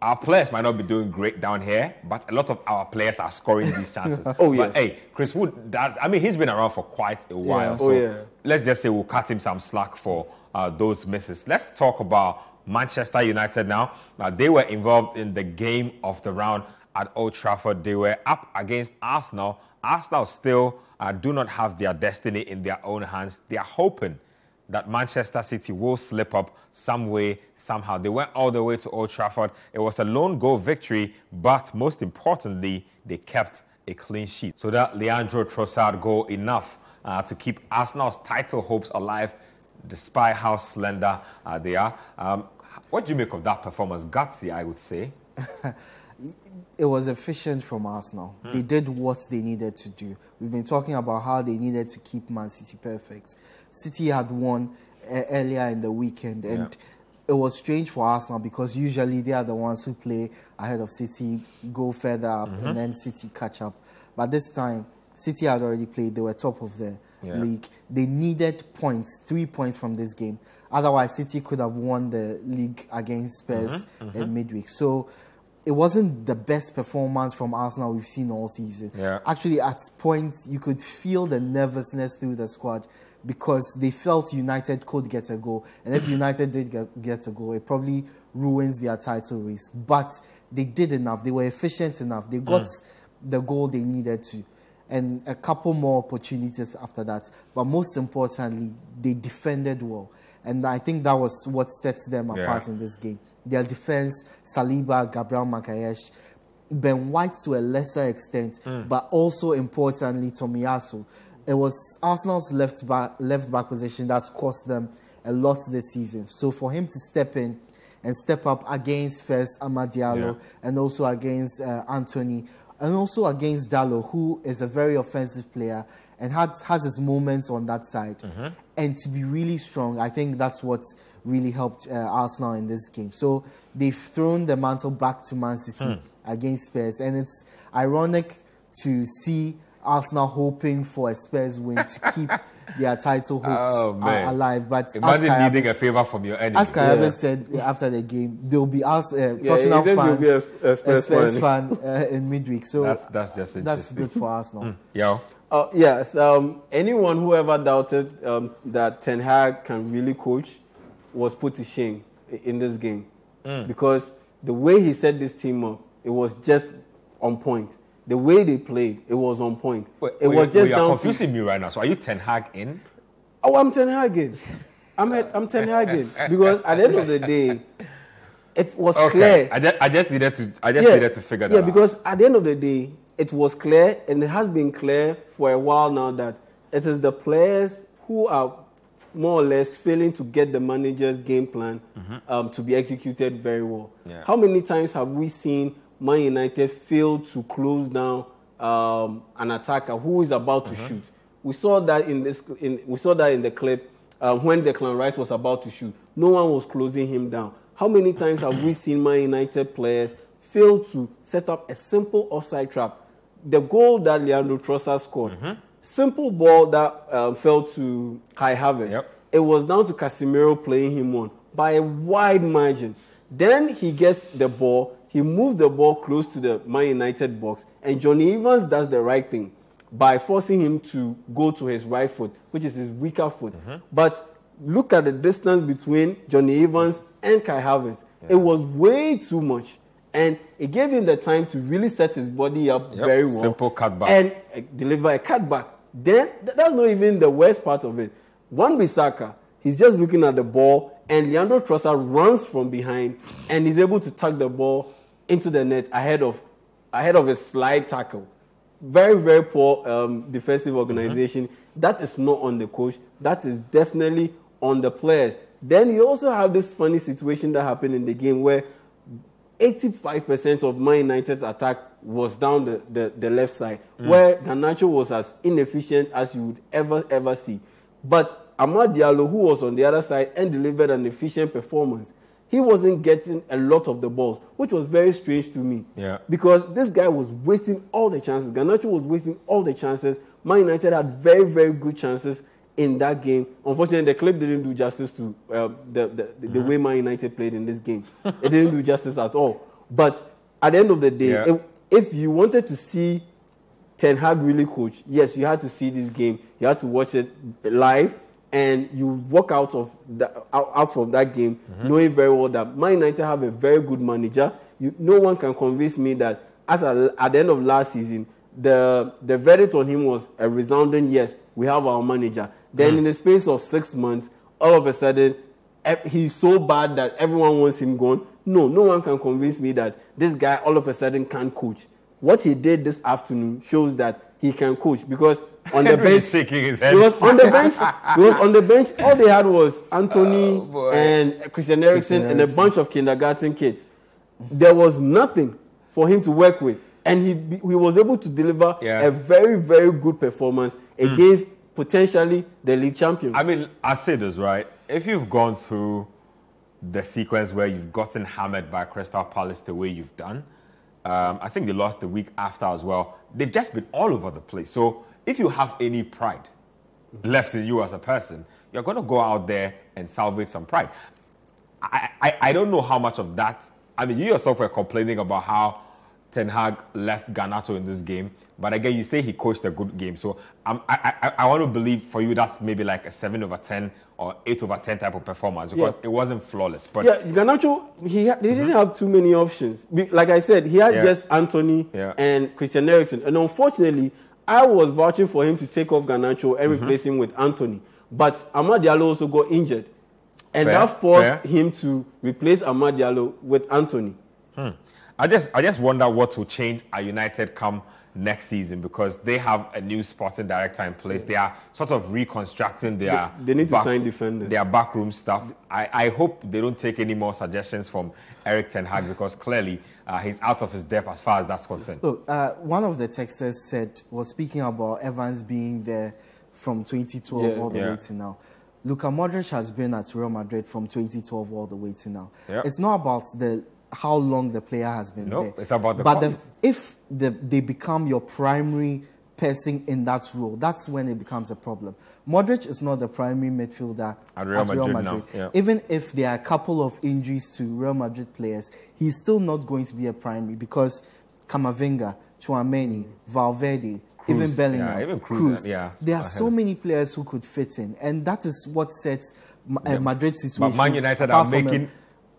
our players might not be doing great down here, but a lot of our players are scoring these chances. *laughs* Oh, But, yes. hey, Chris Wood, does, I mean, he's been around for quite a while. Yeah. So Oh, yeah. let's just say we'll cut him some slack for uh, those misses. Let's talk about Manchester United now. Now, they were involved in the game of the round at Old Trafford. They were up against Arsenal. Arsenal still uh, do not have their destiny in their own hands. They are hoping that Manchester City will slip up some way, somehow. They went all the way to Old Trafford. It was a lone goal victory, but most importantly, they kept a clean sheet. So that Leandro Trossard goal enough uh, to keep Arsenal's title hopes alive, despite how slender uh, they are. Um, what do you make of that performance? Gutsy, I would say. *laughs* it was efficient from Arsenal. Hmm. They did what they needed to do. We've been talking about how they needed to keep Man City perfect. City had won uh, earlier in the weekend, and it was strange for Arsenal because usually they are the ones who play ahead of City, go further up, Mm-hmm. and then City catch up. But this time, City had already played. They were top of the Yeah. league. They needed points, three points from this game. Otherwise, City could have won the league against Spurs Mm-hmm, in midweek. So it wasn't the best performance from Arsenal we've seen all season. Yeah. Actually, at points, you could feel the nervousness through the squad because they felt United could get a goal. And if United did get, get a goal, it probably ruins their title race. But they did enough. They were efficient enough. They got the goal they needed to. And a couple more opportunities after that. But most importantly, they defended well. And I think that was what sets them Yeah. apart in this game. Their defense, Saliba, Gabriel Magalhães, Ben White to a lesser extent, but also importantly, Tomiyasu. It was Arsenal's left back, left back position that's cost them a lot this season. So for him to step in and step up against first Amad Diallo Yeah. and also against uh, Antony and also against Dallo, who is a very offensive player and has, has his moments on that side. Mm-hmm. And to be really strong, I think that's what's really helped uh, Arsenal in this game. So they've thrown the mantle back to Man City Hmm. against Spurs. And it's ironic to see Arsenal hoping for a Spurs win to *laughs* keep their title hopes Oh, a- man. alive. But Imagine Kai needing a favor from your enemy. as Kai Yeah. Said after the game, there'll be us, uh, he Tottenham he'll fans, be a- a Spurs fan, uh, in midweek. So That's that's just that's interesting. good for Arsenal. Yo, Uh, yes, um, anyone who ever doubted um, that Ten Hag can really coach was put to shame in this game because the way he set this team up, it was just on point. The way they played, it was on point. Wait, it was just you're down. Confusing me right now. So are you Ten Hag in? oh, I'm Ten Hag in. I'm at, I'm Ten Hag in *laughs* because at the end of the day, it was Okay, clear. I just, I just needed to I just needed to figure that yeah, out. Yeah, because at the end of the day, it was clear, and it has been clear for a while now that it is the players who are more or less failing to get the manager's game plan um, to be executed very well. Mm-hmm. Yeah. How many times have we seen Man United failed to close down um, an attacker who is about to shoot? We saw that in this. In, we saw that in the clip uh, when Declan Rice was about to shoot. No one was closing him down. How many times have we seen Man United players fail to set up a simple offside trap? The goal that Leandro Trossard scored, Mm-hmm. simple ball that um, fell to Kai Havertz. Yep. It was down to Casemiro playing him on by a wide margin. Then he gets the ball, he moves the ball close to the Man United box, and Jonny Evans does the right thing by forcing him to go to his right foot, which is his weaker foot. But look at the distance between Jonny Evans and Kai Havertz. It was way too much. And it gave him the time to really set his body up Yep, very well. simple cutback. And uh, deliver a cutback. Then th- that's not even the worst part of it. Wan-Bissaka, he's just looking at the ball, and Leandro Trossard runs from behind, and he's able to tuck the ball into the net ahead of ahead of a slide tackle. Very very poor um, defensive organization. That is not on the coach. That is definitely on the players. Then you also have this funny situation that happened in the game where 85% of Man United's attack was down the, the, the left side, where Garnacho was as inefficient as you would ever, ever see. But Amad Diallo, who was on the other side and delivered an efficient performance, he wasn't getting a lot of the balls, which was very strange to me. Yeah. Because this guy was wasting all the chances. Garnacho was wasting all the chances. Man United had very, very good chances in that game. Unfortunately, the clip didn't do justice to uh, the, the, the, the way Man United played in this game. it didn't do justice at all. But at the end of the day, Yeah. if, if you wanted to see Ten Hag really coach, yes, you had to see this game. You had to watch it live, and you walk out of the, out, out from that game mhm. knowing very well that Man United have a very good manager. You, no one can convince me that as a, at the end of last season, the the verdict on him was a resounding yes. We have our manager. Then mm. in the space of six months, all of a sudden, he's so bad that everyone wants him gone. No, no one can convince me that this guy all of a sudden can't coach. What he did this afternoon shows that he can coach because on the *laughs* bench, shaking his head. he was on the bench. He was on the bench. *laughs* All they had was Antony Oh, and Christian Eriksen and a bunch of kindergarten kids. There was nothing for him to work with, and he he was able to deliver Yeah. a very very good performance hmm. against potentially the league champions. I mean, I'd say this, right? If you've gone through the sequence where you've gotten hammered by Crystal Palace the way you've done, um, I think they lost the week after as well. They've just been all over the place. So if you have any pride left in you as a person, you're going to go out there and salvage some pride. I, I, I don't know how much of that. I mean, you yourself were complaining about how Ten Hag left Garnacho in this game, but again, you say he coached a good game. So um, I, I, I want to believe for you that's maybe like a seven over ten or eight over ten type of performance because Yeah. it wasn't flawless. But yeah, Garnacho, he ha- they didn't have too many options. Be- Like I said, he had Yeah. just Antony Yeah. and Christian Eriksen, and unfortunately, I was vouching for him to take off Garnacho and Mm-hmm. replace him with Antony. But Amad Diallo also got injured, and Fair, that forced fair. him to replace Amad Diallo with Antony. I just I just wonder what will change at United come next season because they have a new sporting director in place. They are sort of reconstructing their. They, they need back, to sign defenders. Their backroom stuff. I, I hope they don't take any more suggestions from Erik Ten Hag because clearly uh, he's out of his depth as far as that's concerned. Look, uh, one of the texters said was speaking about Evans being there from 2012 yeah, all the yeah. way to now. Luka Modric has been at Real Madrid from 2012 all the way to now. Yep. It's not about the how long the player has been nope, there. it's about the But the, if the, they become your primary person in that role, that's when it becomes a problem. Modric is not the primary midfielder at Real, at Real Madrid. Madrid. Yeah. Even if there are a couple of injuries to Real Madrid players, he's still not going to be a primary because Camavinga, Tchouameni, Valverde, Kroos, even Bellingham, yeah, even Cruz, Kroos. yeah. There are so many players who could fit in, and that is what sets uh, yeah. Madrid situation. But Man United are making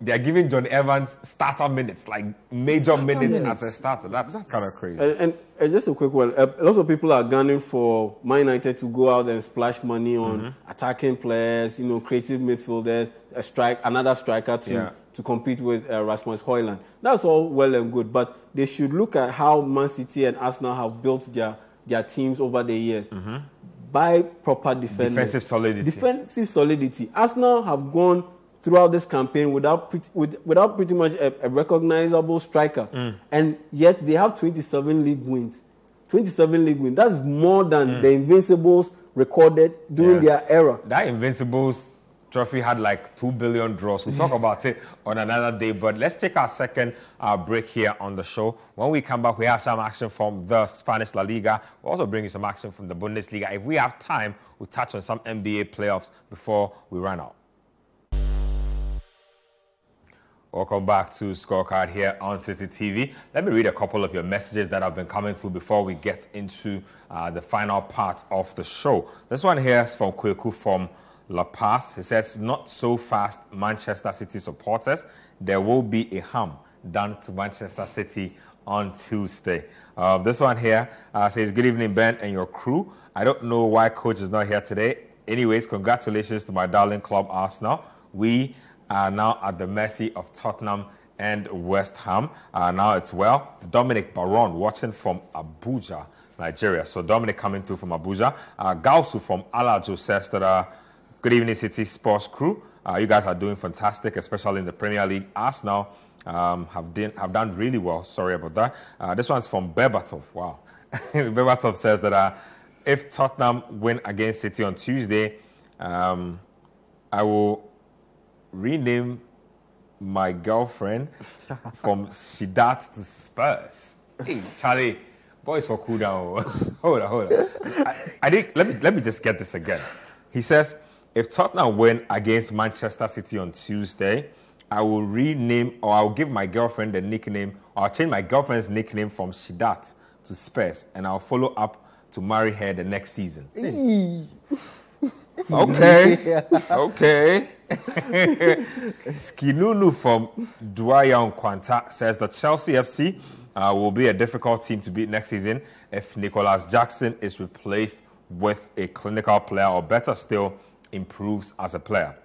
they are giving John Evans starter minutes, like major starter minutes, minutes, as a starter. That's, that's kind of crazy. And, and, and, just a quick one. Uh, lots of people are gunning for Man United to go out and splash money on mm-hmm. attacking players, you know, creative midfielders, a strike, another striker to, yeah. to compete with uh, Rasmus Højlund. That's all well and good, but they should look at how Man City and Arsenal have built their, their teams over the years. Mm-hmm. By proper defenders. Defensive solidity. Defensive solidity. Arsenal have gone throughout this campaign without pretty, with, without pretty much a, a recognizable striker. Mm. And yet they have 27 league wins. 27 league wins. That's more than mm. the Invincibles recorded during yeah. their era. That Invincibles trophy had like 2 billion draws. We'll talk *laughs* about it on another day. But let's take our second uh, break here on the show. When we come back, we have some action from the Spanish La Liga. We'll also bring you some action from the Bundesliga. If we have time, we'll touch on some NBA playoffs before we run out. Welcome back to Scorecard here on Citi TV. Let me read a couple of your messages that have been coming through before we get into uh, the final part of the show. This one here is from Kweku from La Paz. He says, Not so fast, Manchester City supporters. There will be a harm done to Manchester City on Tuesday. Uh, this one here uh, says, Good evening, Ben and your crew. I don't know why coach is not here today. Anyways, congratulations to my darling club, Arsenal. We are now at the mercy of Tottenham and West Ham. Uh, now it's well. Dominic Baron watching from Abuja, Nigeria. So Dominic coming through from Abuja. Uh, Gausu from Alajo says that, uh, good evening, Citi Sports crew. Uh, you guys are doing fantastic, especially in the Premier League. Arsenal um, have, done, have done really well. Sorry about that. Uh, this one's from Bebatov. Wow. *laughs* Bebatov says that uh, if Tottenham win against City on Tuesday, um, I will rename my girlfriend from Sidat to Spurs. Hey, Charlie, boys for cool down. Oh. *laughs* hold on, hold on. I, I think let me let me just get this again. He says, if Tottenham win against Manchester City on Tuesday, I will rename or I'll give my girlfriend the nickname, or I'll change my girlfriend's nickname from Sidat to Spurs, and I'll follow up to marry her the next season. Okay. *laughs* Okay. *laughs* Skinunu from Dwyer Quanta says that Chelsea FC uh, will be a difficult team to beat next season if Nicolas Jackson is replaced with a clinical player or better still improves as a player.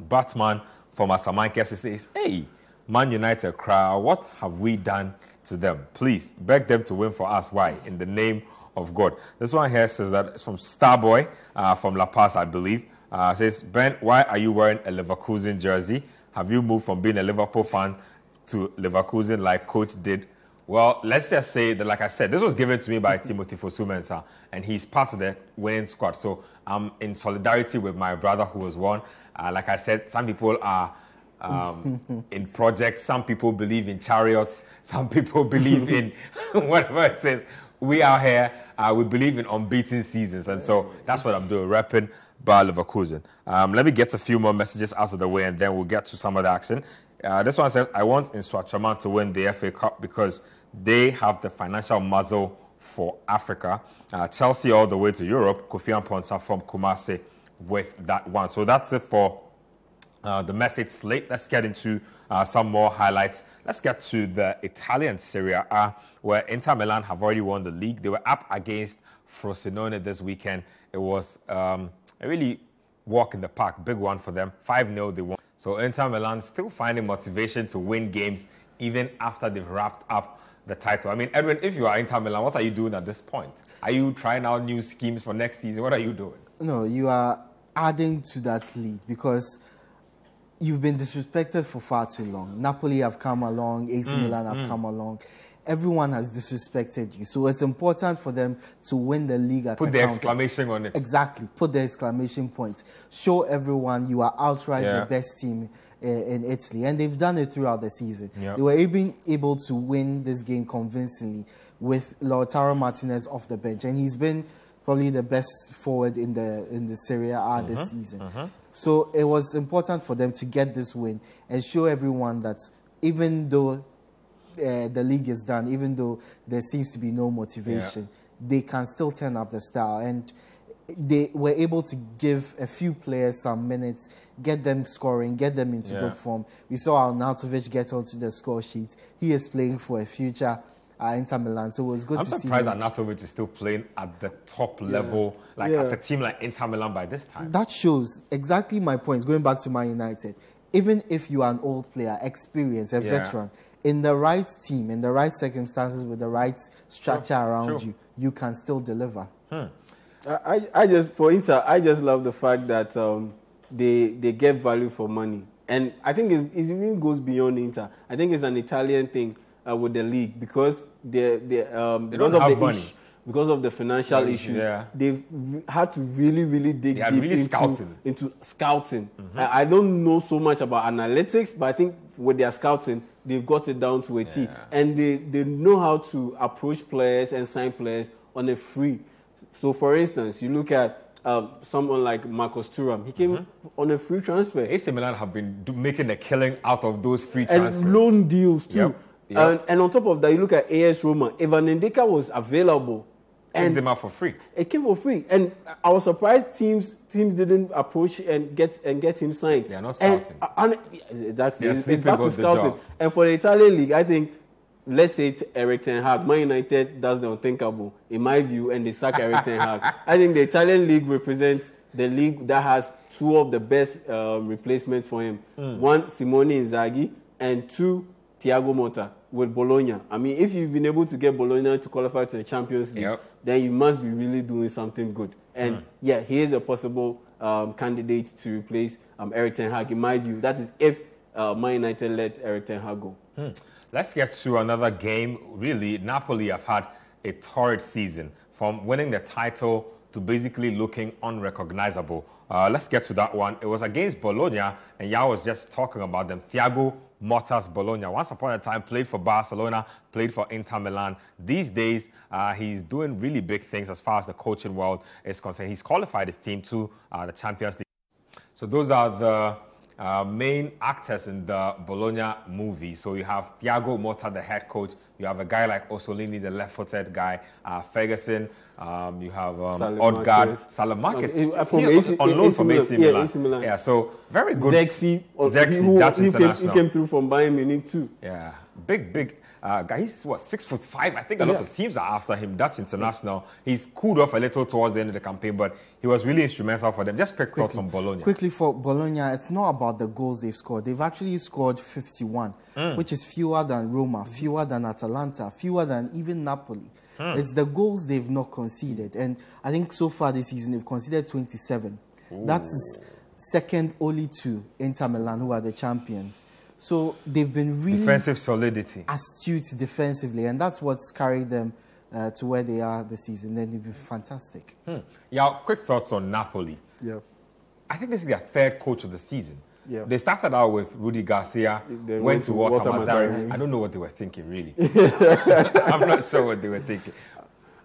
Batman from Asamankes says, Hey, Man United crowd, what have we done to them? Please beg them to win for us. Why? In the name of God. This one here says that it's from Starboy uh, from La Paz, I believe. Uh, says, Ben, why are you wearing a Leverkusen jersey? Have you moved from being a Liverpool fan to Leverkusen like coach did? Well, let's just say that, like I said, this was given to me by Timothy Fosu-Mensah, and he's part of the winning squad. So I'm in solidarity with my brother who was one. Uh, like I said, some people are um, *laughs* in projects, some people believe in chariots, some people believe in *laughs* whatever it is. We are here, uh, we believe in unbeaten seasons, and so that's what I'm doing, repping Bayer Leverkusen. Um, let me get a few more messages out of the way and then we'll get to some of the action. Uh, this one says, I want in Nsoatreman to win the FA Cup because they have the financial muzzle for Africa. Uh, Chelsea all the way to Europe. Kofi Amponsah from Kumasi with that one. So that's it for uh, the message slate. Let's get into uh, some more highlights. Let's get to the Italian Serie A, where Inter Milan have already won the league. They were up against Frosinone this weekend. It was um, a really walk in the park, big one for them. 5 0 they won. So Inter Milan still finding motivation to win games even after they've wrapped up the title. I mean, Edwin, if you are Inter Milan, what are you doing at this point? Are you trying out new schemes for next season? What are you doing? No, you are adding to that lead because you've been disrespected for far too long. Napoli have come along, AC mm, Milan have mm. come along. Everyone has disrespected you. So it's important for them to win the league at Put the counter. exclamation on it. Exactly. Put the exclamation point. Show everyone you are outright yeah. the best team in Italy. And they've done it throughout the season. Yep. They were even able to win this game convincingly with Lautaro Martinez off the bench. And he's been probably the best forward in the in the Serie A this season. Uh-huh. So it was important for them to get this win and show everyone that even though uh, the league is done, even though there seems to be no motivation, yeah. they can still turn up the style. And they were able to give a few players some minutes, get them scoring, get them into yeah. good form. We saw Arnautovic get onto the score sheet. He is playing for a future uh, Inter Milan. So it was good I'm to see. I'm surprised Arnautovic is still playing at the top yeah. level, like yeah. at a team like Inter Milan by this time. That shows exactly my point. Going back to Man United, even if you are an old player, experienced, a yeah. veteran, in the right team, in the right circumstances, with the right structure sure. around sure. you, you can still deliver. Hmm. I, I just for Inter, I just love the fact that um, they they get value for money, and I think it, it even goes beyond Inter. I think it's an Italian thing uh, with the league because they they um, they because of the money. Issue, because of the financial issues, yeah. they've had to really, really dig deep really into scouting. Into scouting. Mm-hmm. I, I, don't know so much about analytics, but I think with their scouting, they've got it down to a T. Yeah. And they, they know how to approach players and sign players on a free. So, for instance, you look at um, someone like Marcus Thuram. He came mm-hmm. on a free transfer. AC Milan have been do, making a killing out of those free transfers. And loan deals, too. Yep. Yep. And, and, on top of that, you look at AS Roma. Evan Ndicka was available. And them out for free. It came for free, and I was surprised teams teams didn't approach and get and get him signed. They are not scouting. And, and exactly, it's, it's back to scouting. And for the Italian league, I think let's say Erik Ten Hag, Man United does the unthinkable, in my view, and they sack Erik Ten Hag. *laughs* I think the Italian league represents the league that has two of the best uh, replacements for him. Mm. One, Simone Inzaghi, and two, Thiago Motta with Bologna. I mean, if you've been able to get Bologna to qualify to the Champions League, yep. then you must be really doing something good. And mm. yeah, he is a possible um, candidate to replace um, Erik Ten Hag. In my view, that is if uh, Man United let Erik Ten Hag go. Hmm. Let's get to another game. Really, Napoli have had a torrid season from winning the title to basically looking unrecognizable. Uh, let's get to that one. It was against Bologna, and Yao was just talking about them. Thiago Motta's Bologna. Once upon a time, played for Barcelona, played for Inter Milan. These days, uh, he's doing really big things as far as the coaching world is concerned. He's qualified his team to uh, the Champions League. So those are the uh, main actors in the Bologna movie. So you have Thiago Motta, the head coach. You have a guy like Orsolini, the left-footed guy. Uh, Ferguson. Um, you have um, Odegaard, Saelemaekers. Uh, from AC, on loan from AC Milan. Yeah, AC Milan. Yeah, so very good. Zirkzee, Zirkzee, who, Dutch he international. Came, he came through from Bayern Munich too. Yeah, big, big uh, he's what six foot five. I think a lot of teams are after him. Dutch international. He's cooled off a little towards the end of the campaign, but he was really instrumental for them. Just quick thoughts on Bologna. Quickly for Bologna, it's not about the goals they've scored. They've actually scored 51, mm. which is fewer than Roma, fewer than Atalanta, fewer than even Napoli. Mm. It's the goals they've not conceded, and I think so far this season they've conceded 27. Ooh. That's second only to Inter Milan, who are the champions. So they've been really defensive solidity, astute defensively, and that's what's carried them uh, to where they are this season. Then they've been fantastic. Hmm. Yeah, quick thoughts on Napoli. Yeah, I think this is their third coach of the season. Yeah. They started out with Rudi Garcia, they went, went to Walter, Walter Mazzarri. I don't know what they were thinking, really. *laughs* *laughs* I'm not sure what they were thinking.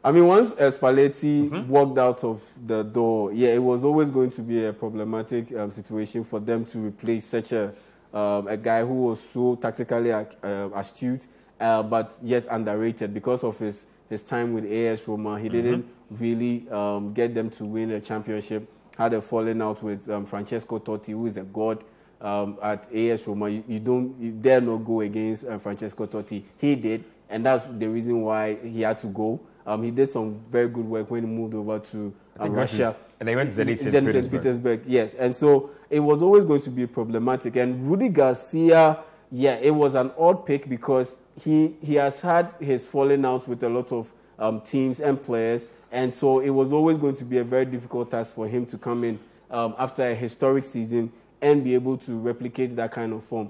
I mean, once Spalletti mm-hmm. walked out of the door, yeah, it was always going to be a problematic um, situation for them to replace such a um, a guy who was so tactically uh, astute, uh, but yet underrated because of his, his time with AS Roma. He mm-hmm. didn't really um, get them to win a championship. Had a falling out with um, Francesco Totti, who is a god um, at AS Roma. You, you, don't you dare not go against uh, Francesco Totti. He did, and that's the reason why he had to go. Um, he did some very good work when he moved over to uh, Russia. And they went to Zenit St. Petersburg. Petersburg. Yes, and so it was always going to be problematic. And Rudi Garcia, yeah, it was an odd pick because he he has had his falling outs with a lot of um, teams and players, and so it was always going to be a very difficult task for him to come in um, after a historic season and be able to replicate that kind of form.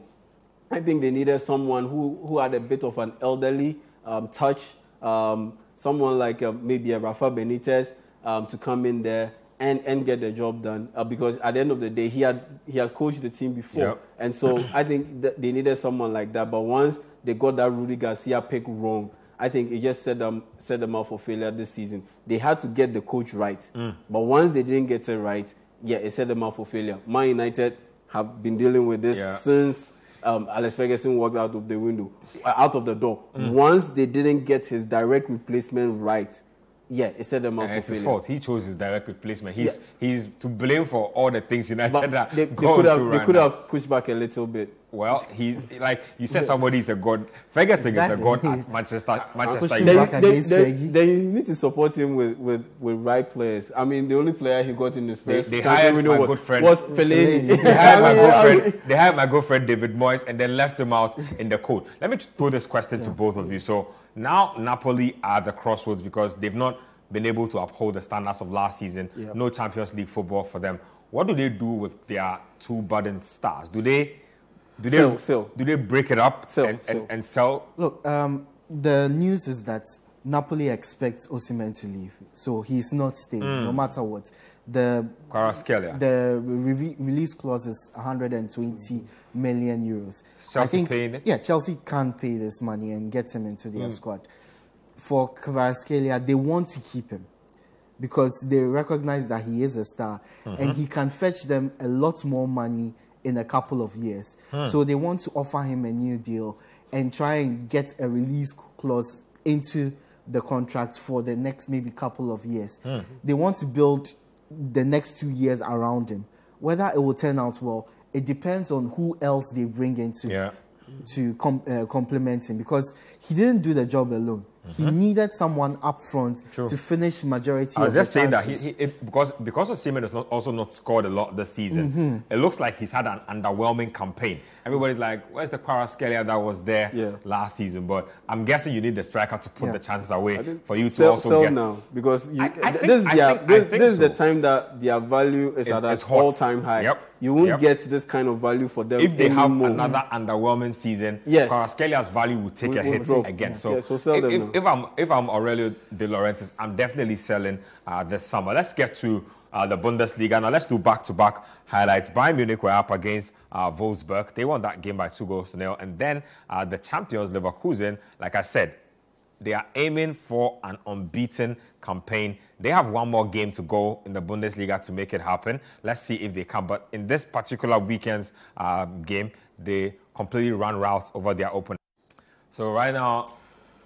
I think they needed someone who, who had a bit of an elderly um, touch, um, someone like uh, maybe a Rafa Benitez um, to come in there and, and get the job done. Uh, because at the end of the day, he had he had coached the team before, Yep. and so I think that they needed someone like that. But once they got that Rudi Garcia pick wrong, I think it just set them set them up for failure this season. They had to get the coach right, Mm. but once they didn't get it right, yeah, it set them up for failure. Man United have been dealing with this Yeah. since um, Alex Ferguson walked out of the window, uh, out of the door. Mm. Once they didn't get his direct replacement right, yeah, it set them up And for it's his fault. He chose his direct replacement. He's he's to blame for all the things United But are they, they could have through they right could now. have pushed back a little bit. Well, he's like you said. Somebody is a god. Ferguson Exactly. is a god at *laughs* Manchester. Manchester pushing United. back Then, then, then, then you need to support him with, with, with right players. I mean, the only player he got in his They- first they transfer hired my was, good friend- was Fellaini. Fellaini. They hired my *laughs* I good friend. They hired my good friend David Moyes and then left him out in the cold. Let me throw this question to both of you. So now Napoli are at the crossroads because they've not been able to uphold the standards of last season. Yeah. No Champions League football for them. What do they do with their two budding stars? Do they do they Sell, sell. do they break it up Sell, and, sell. And, and sell? Look, um, the news is that Napoli expects Osimhen to leave, so he's not staying Hmm. no matter what. The Kvaratskhelia. the re- release clause is 120 million euros. Chelsea I think, paying it? Yeah, Chelsea can't pay this money and get him into Hmm. their squad. For Kvaratskhelia, they want to keep him because they recognize that he is a star Mm-hmm. and he can fetch them a lot more money in a couple of years. Hmm. So they want to offer him a new deal and try and get a release clause into the contract for the next maybe couple of years. Hmm. They want to build the next two years around him. Whether it will turn out well, it depends on who else they bring into Yeah. to com- uh, complement him because he didn't do the job alone. He needed someone up front Mm-hmm. True. to finish majority I was of the just saying that he, he it, because because Osimhen has not also not scored a lot this season. Mm-hmm. It looks like he's had an underwhelming campaign. Everybody's like, "Where's the Kvaratskhelia that was there Yeah. last season?" But I'm guessing you need the striker to put Yeah. the chances away for you to sell, also sell get. now because you, I- I th- think- this is I their, think- I this, think this is the time that their value is It's- at an all-time high. Yep. You won't Yep. get this kind of value for them If they have another underwhelming season, Yes. Kvaratskhelia's value will take Will- a hit drop. again. So, Yeah, so sell if, them if, if I'm if I'm Aurelio De Laurentiis, I'm definitely selling uh, this summer. Let's get to uh, the Bundesliga now. Let's do back-to-back highlights. Bayern Munich were up against uh, Wolfsburg. They won that game by two goals to nil, and then uh, the champions Leverkusen, like I said, they are aiming for an unbeaten campaign. They have one more game to go in the Bundesliga to make it happen. Let's see if they can. But in this particular weekend's uh, game, they completely ran routes over their opponent. So right now,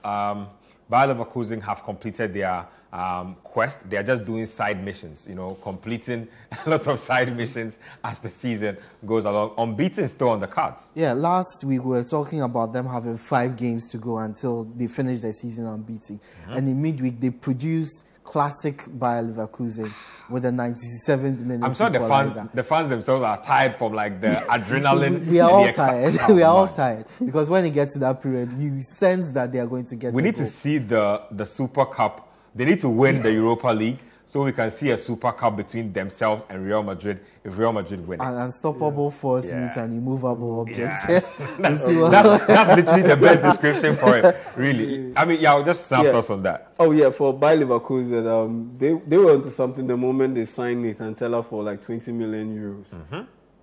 um, Bayer Leverkusen have completed their um, quest. They are just doing side missions, you know, completing *laughs* a lot of side missions as the season goes along. Unbeaten still on the cards. Yeah, last week we were talking about them having five games to go until they finish their season unbeaten. Mm-hmm. And in midweek, they produced classic by Leverkusen with a 97th minute I'm sure the fans, the fans themselves are tired from like the *laughs* adrenaline. we are all the tired. Oh, *laughs* we are all tired because when it gets to that period, you sense that they are going to get. We need to see the the Super Cup. They need to win the Europa League so we can see a Super Cup between themselves and Real Madrid. If Real Madrid win, an unstoppable force Yeah. meets an immovable object. Yes. *laughs* We'll see what- That- that's literally the best description for it. Really, I mean, yeah, I'll just snap Yeah. us on that. Oh yeah, for Bayer Leverkusen, um, they they were onto something the moment they signed Nathan Tella for like 20 million euros Mm-hmm.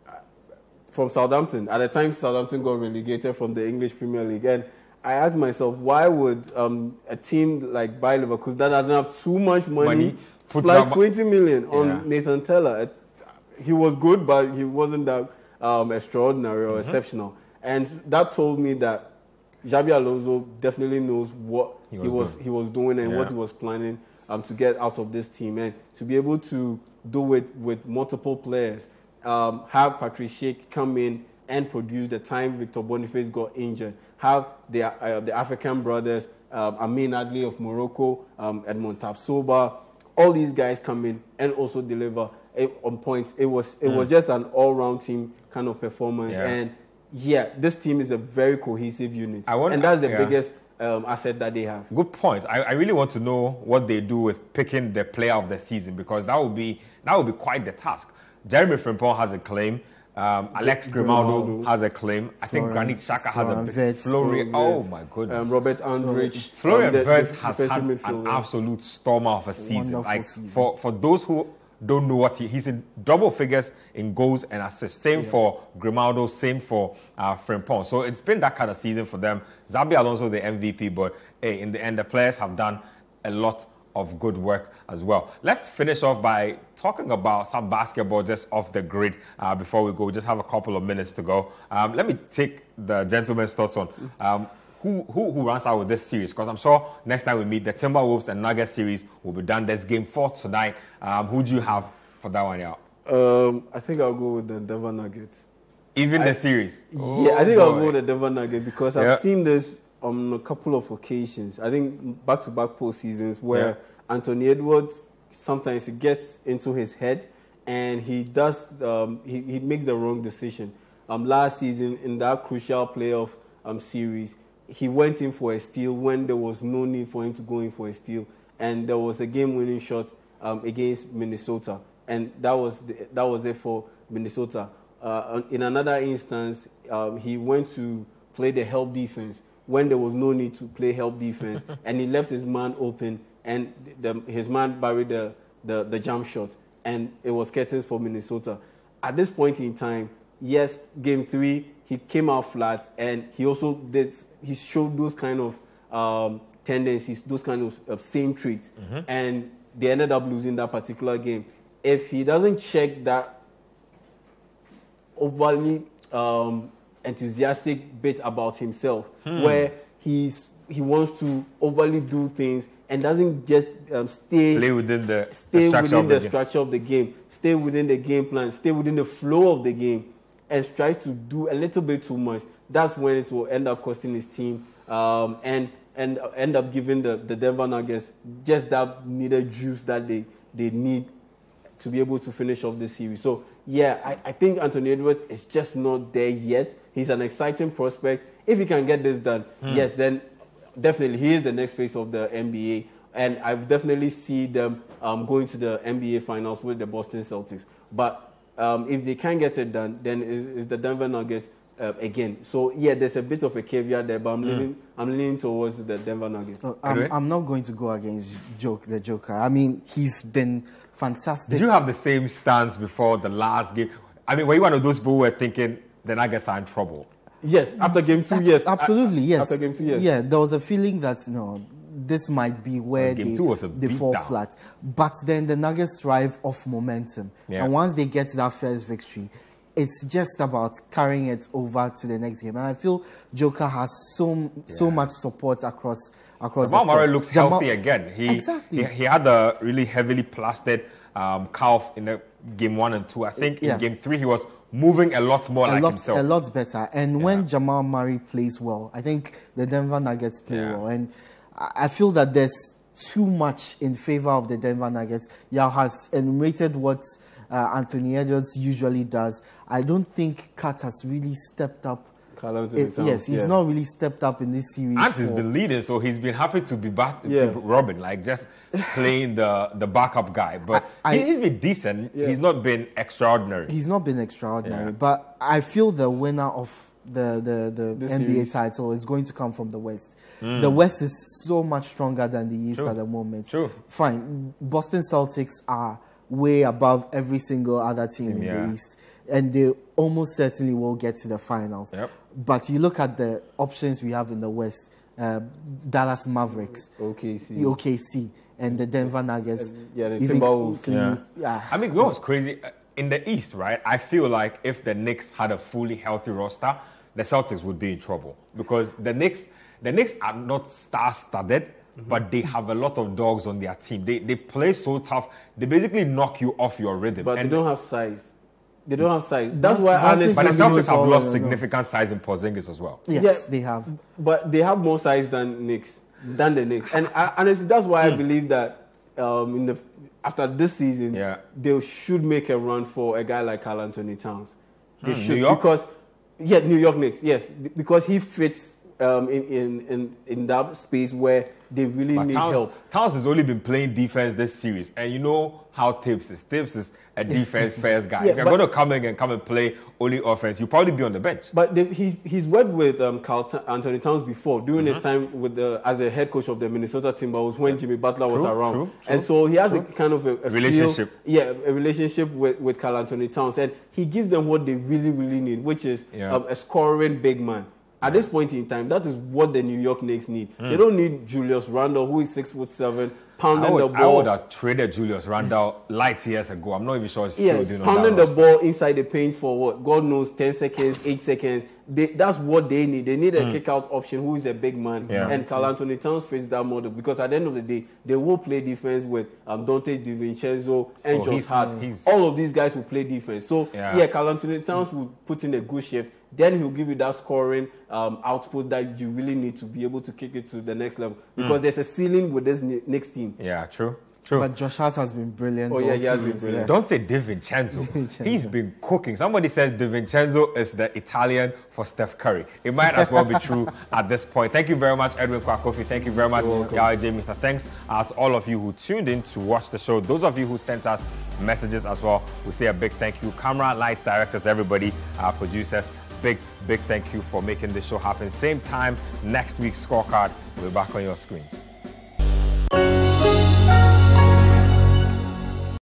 Uh, from Southampton. At the time, Southampton got relegated from the English Premier League, and I asked myself, why would um, a team like Bayer Leverkusen that doesn't have too much money, Money, that 20 million on Yeah. Nathan Tella? He was good, but he wasn't that um, extraordinary or exceptional, and that told me that. Xabi Alonso definitely knows what He he was was doing. he was doing and what he was planning um, to get out of this team and to be able to do it with multiple players. Um, have Patrik Schick come in and produce the time Victor Boniface got injured. Have the, uh, the African brothers, um, Amin Adli of Morocco, um, Edmond Tapsoba, all these guys come in and also deliver on points. It was, it was just an all-round team kind of performance. Yeah. And yeah, this team is a very cohesive unit, I want- and that's the yeah. biggest um, asset that they have. Good point. I, I really want to know what they do with picking the player of the season because that would be that would be quite the task. Jeremy Frimpong has a claim. Um, Alex Grimaldo Grimaldo. has a claim. I think Florian- Granit Xhaka has a Florian big Wirtz. Florian. Oh my goodness. Um, Robert Andrich, Florian um, the- Wirtz has defensive had an absolute stormer of a season. Wonderful Like season. for for those who don't know what he, he's in double figures in goals and assists. Same for Grimaldo, same for uh, Frimpong. So it's been that kind of season for them. Xabi Alonso the MVP, but hey, in the end the players have done a lot of good work as well. Let's finish off by talking about some basketball just off the grid uh, before we go. We just have a couple of minutes to go. Um, let me take the gentleman's thoughts on um, who, who, who runs out with this series because I'm sure next time we meet, the Timberwolves and Nuggets series will be done. There's game four tonight. Um, who do you have for that one out? Um, I think I'll go with the Denver Nuggets. Even the series. yeah, I think Oh, I'll go with the Denver Nuggets because I've Yeah. seen this on a couple of occasions. I think back-to-back postseasons where Yeah. Anthony Edwards sometimes he gets into his head and he does um, he, he makes the wrong decision. Um, last season in that crucial playoff um, series, he went in for a steal when there was no need for him to go in for a steal, and there was a game-winning shot um, against Minnesota, and that was the, that was it for Minnesota. Uh, in another instance, um, he went to play the help defense when there was no need to play help defense, *laughs* and he left his man open, and the, his man buried the, the, the jump shot, and it was curtains for Minnesota. At this point in time, yes, game three, he came out flat, and he also did, he showed those kind of um, tendencies, those kind of, of same traits, and they ended up losing that particular game. If he doesn't check that overly um, enthusiastic bit about himself, where he's he wants to overly do things and doesn't just um, stay Play within the, the stay structure within of the, the game. structure of the game, stay within the game plan, stay within the flow of the game, and try to do a little bit too much. That's when it will end up costing his team um, and and end up giving the, the Denver Nuggets just that needed juice that they, they need to be able to finish off the series. So yeah, I, I think Anthony Edwards is just not there yet. He's an exciting prospect. If he can get this done, Hmm. yes, then definitely he is the next face of the NBA. And I definitely see them um, going to the NBA Finals with the Boston Celtics. But um, if they can't get it done, then it's, it's the Denver Nuggets uh, again. So yeah, there's a bit of a caveat there, but I'm leaning I'm leaning towards the Denver Nuggets. So I'm, Anyway. I'm not going to go against Joke the Joker. I mean, he's been fantastic. Did you have the same stance before the last game? I mean, were you one of those people who were thinking the Nuggets are in trouble? Yes, after game two, yes, absolutely, yes. After game two, yes. Yeah, there was a feeling that you know this might be where the game they, two was a they fall beatdown. flat. But then the Nuggets thrive off momentum, Yeah. and once they get that first victory, it's just about carrying it over to the next game. And I feel Joker has so so much support across across. Jamal the Murray looks Jamal- healthy again. He, Exactly. he he had a really heavily plastered um, calf in the game one and two. I think in Yeah. game three he was moving a lot more a like lot, himself. a lot better. And when Jamal Murray plays well, I think the Denver Nuggets play Yeah. well. And I I feel that there's too much in favor of the Denver Nuggets. Yao has enumerated what uh, Anthony Edwards usually does. I don't think KAT has really stepped up. Karl It- yes, he's yeah. not really stepped up in this series. Ant has for- been leading, so he's been happy to be back, Yeah. Robin, like just playing the, the backup guy. But I- he, he's been decent. Yeah. He's not been extraordinary. he's not been extraordinary, Yeah. but I feel the winner of the, the, the This NBA series. title is going to come from the West. Hmm. The West is so much stronger than the East True. at the moment. True. Fine. Boston Celtics are way above every single other team in yeah. the East, and they almost certainly will get to the finals. Yep. But you look at the options we have in the West uh, Dallas Mavericks, OKC. OKC, and the Denver Nuggets. Yeah, the Timberwolves. Yeah. Yeah. I mean, you know what's crazy? Uh, In the East, right? I feel like if the Knicks had a fully healthy roster, the Celtics would be in trouble because the Knicks, the Knicks are not star-studded, but they have a lot of dogs on their team. They they play so tough. They basically knock you off your rhythm. But And- they don't have size. They don't have size. That's, That's- why that's honestly, but the Can Celtics have all lost significant size in Porzingis as well. Yes, Yeah. they have. but they have more size than Knicks, than the Knicks. And I, honestly, that's why I believe that um, in the after this season, Yeah. they should make a run for a guy like Karl-Anthony Towns. They Hmm, should New York? because Yeah, New York Knicks. Yes, because he fits um, in, in, in, in that space where they really But need Towns, help. Towns has only been playing defense this series, and you know how Thibs is. Thibs is a defense *laughs* first guy. Yeah, if you're going to come in and come and play only offense, you'll probably be on the bench. But they, he's, he's worked with um, Karl T- Anthony Towns before during Mm-hmm. his time with the, as the head coach of the Minnesota Timberwolves when Jimmy Butler was around. true, true, and so he has a kind of a, a feel- Relationship. yeah, a relationship with, with Karl-Anthony Towns. And he gives them what they really, really need, which is Yeah. um, a scoring big man. At this point in time, that is what the New York Knicks need. Hmm. They don't need Julius Randle, who is six foot seven, pounding would, the I ball. would have traded Julius Randle light years ago. I'm not even sure he's still doing on pounding the ball inside the paint for what? God knows, 10 seconds, 8 seconds. They, that's what they need. They need a kick out option who is a big man. Hmm. Yeah. And Karl-Anthony Towns fits that model because at the end of the day, they will play defense with um, Donte DiVincenzo and Oh, Josh Hart. All of these guys will play defense. So, Yeah. yeah, Karl-Anthony Towns will put in a good shift. Then he'll give you that scoring um, output that you really need to be able to kick it to the next level. Because there's a ceiling with this Kni- Knicks team. Yeah, true. True. But Josh Hart has been brilliant. Oh, yeah, he has been brilliant. yeah. Don't say DiVincenzo. *laughs* DiVincenzo. He's been cooking. Somebody says DiVincenzo is the Italian for Steph Curry. It might as well be *laughs* true at this point. Thank you very much, Edwin Kwakofi. Thank you very much, Yahweh J. Mr. Thanks uh, to all of you who tuned in to watch the show. Those of you who sent us messages as well, we say a big thank you. Camera, lights, directors, everybody, our producers, big, big thank you for making this show happen. Same time next week's scorecard. We're back on your screens.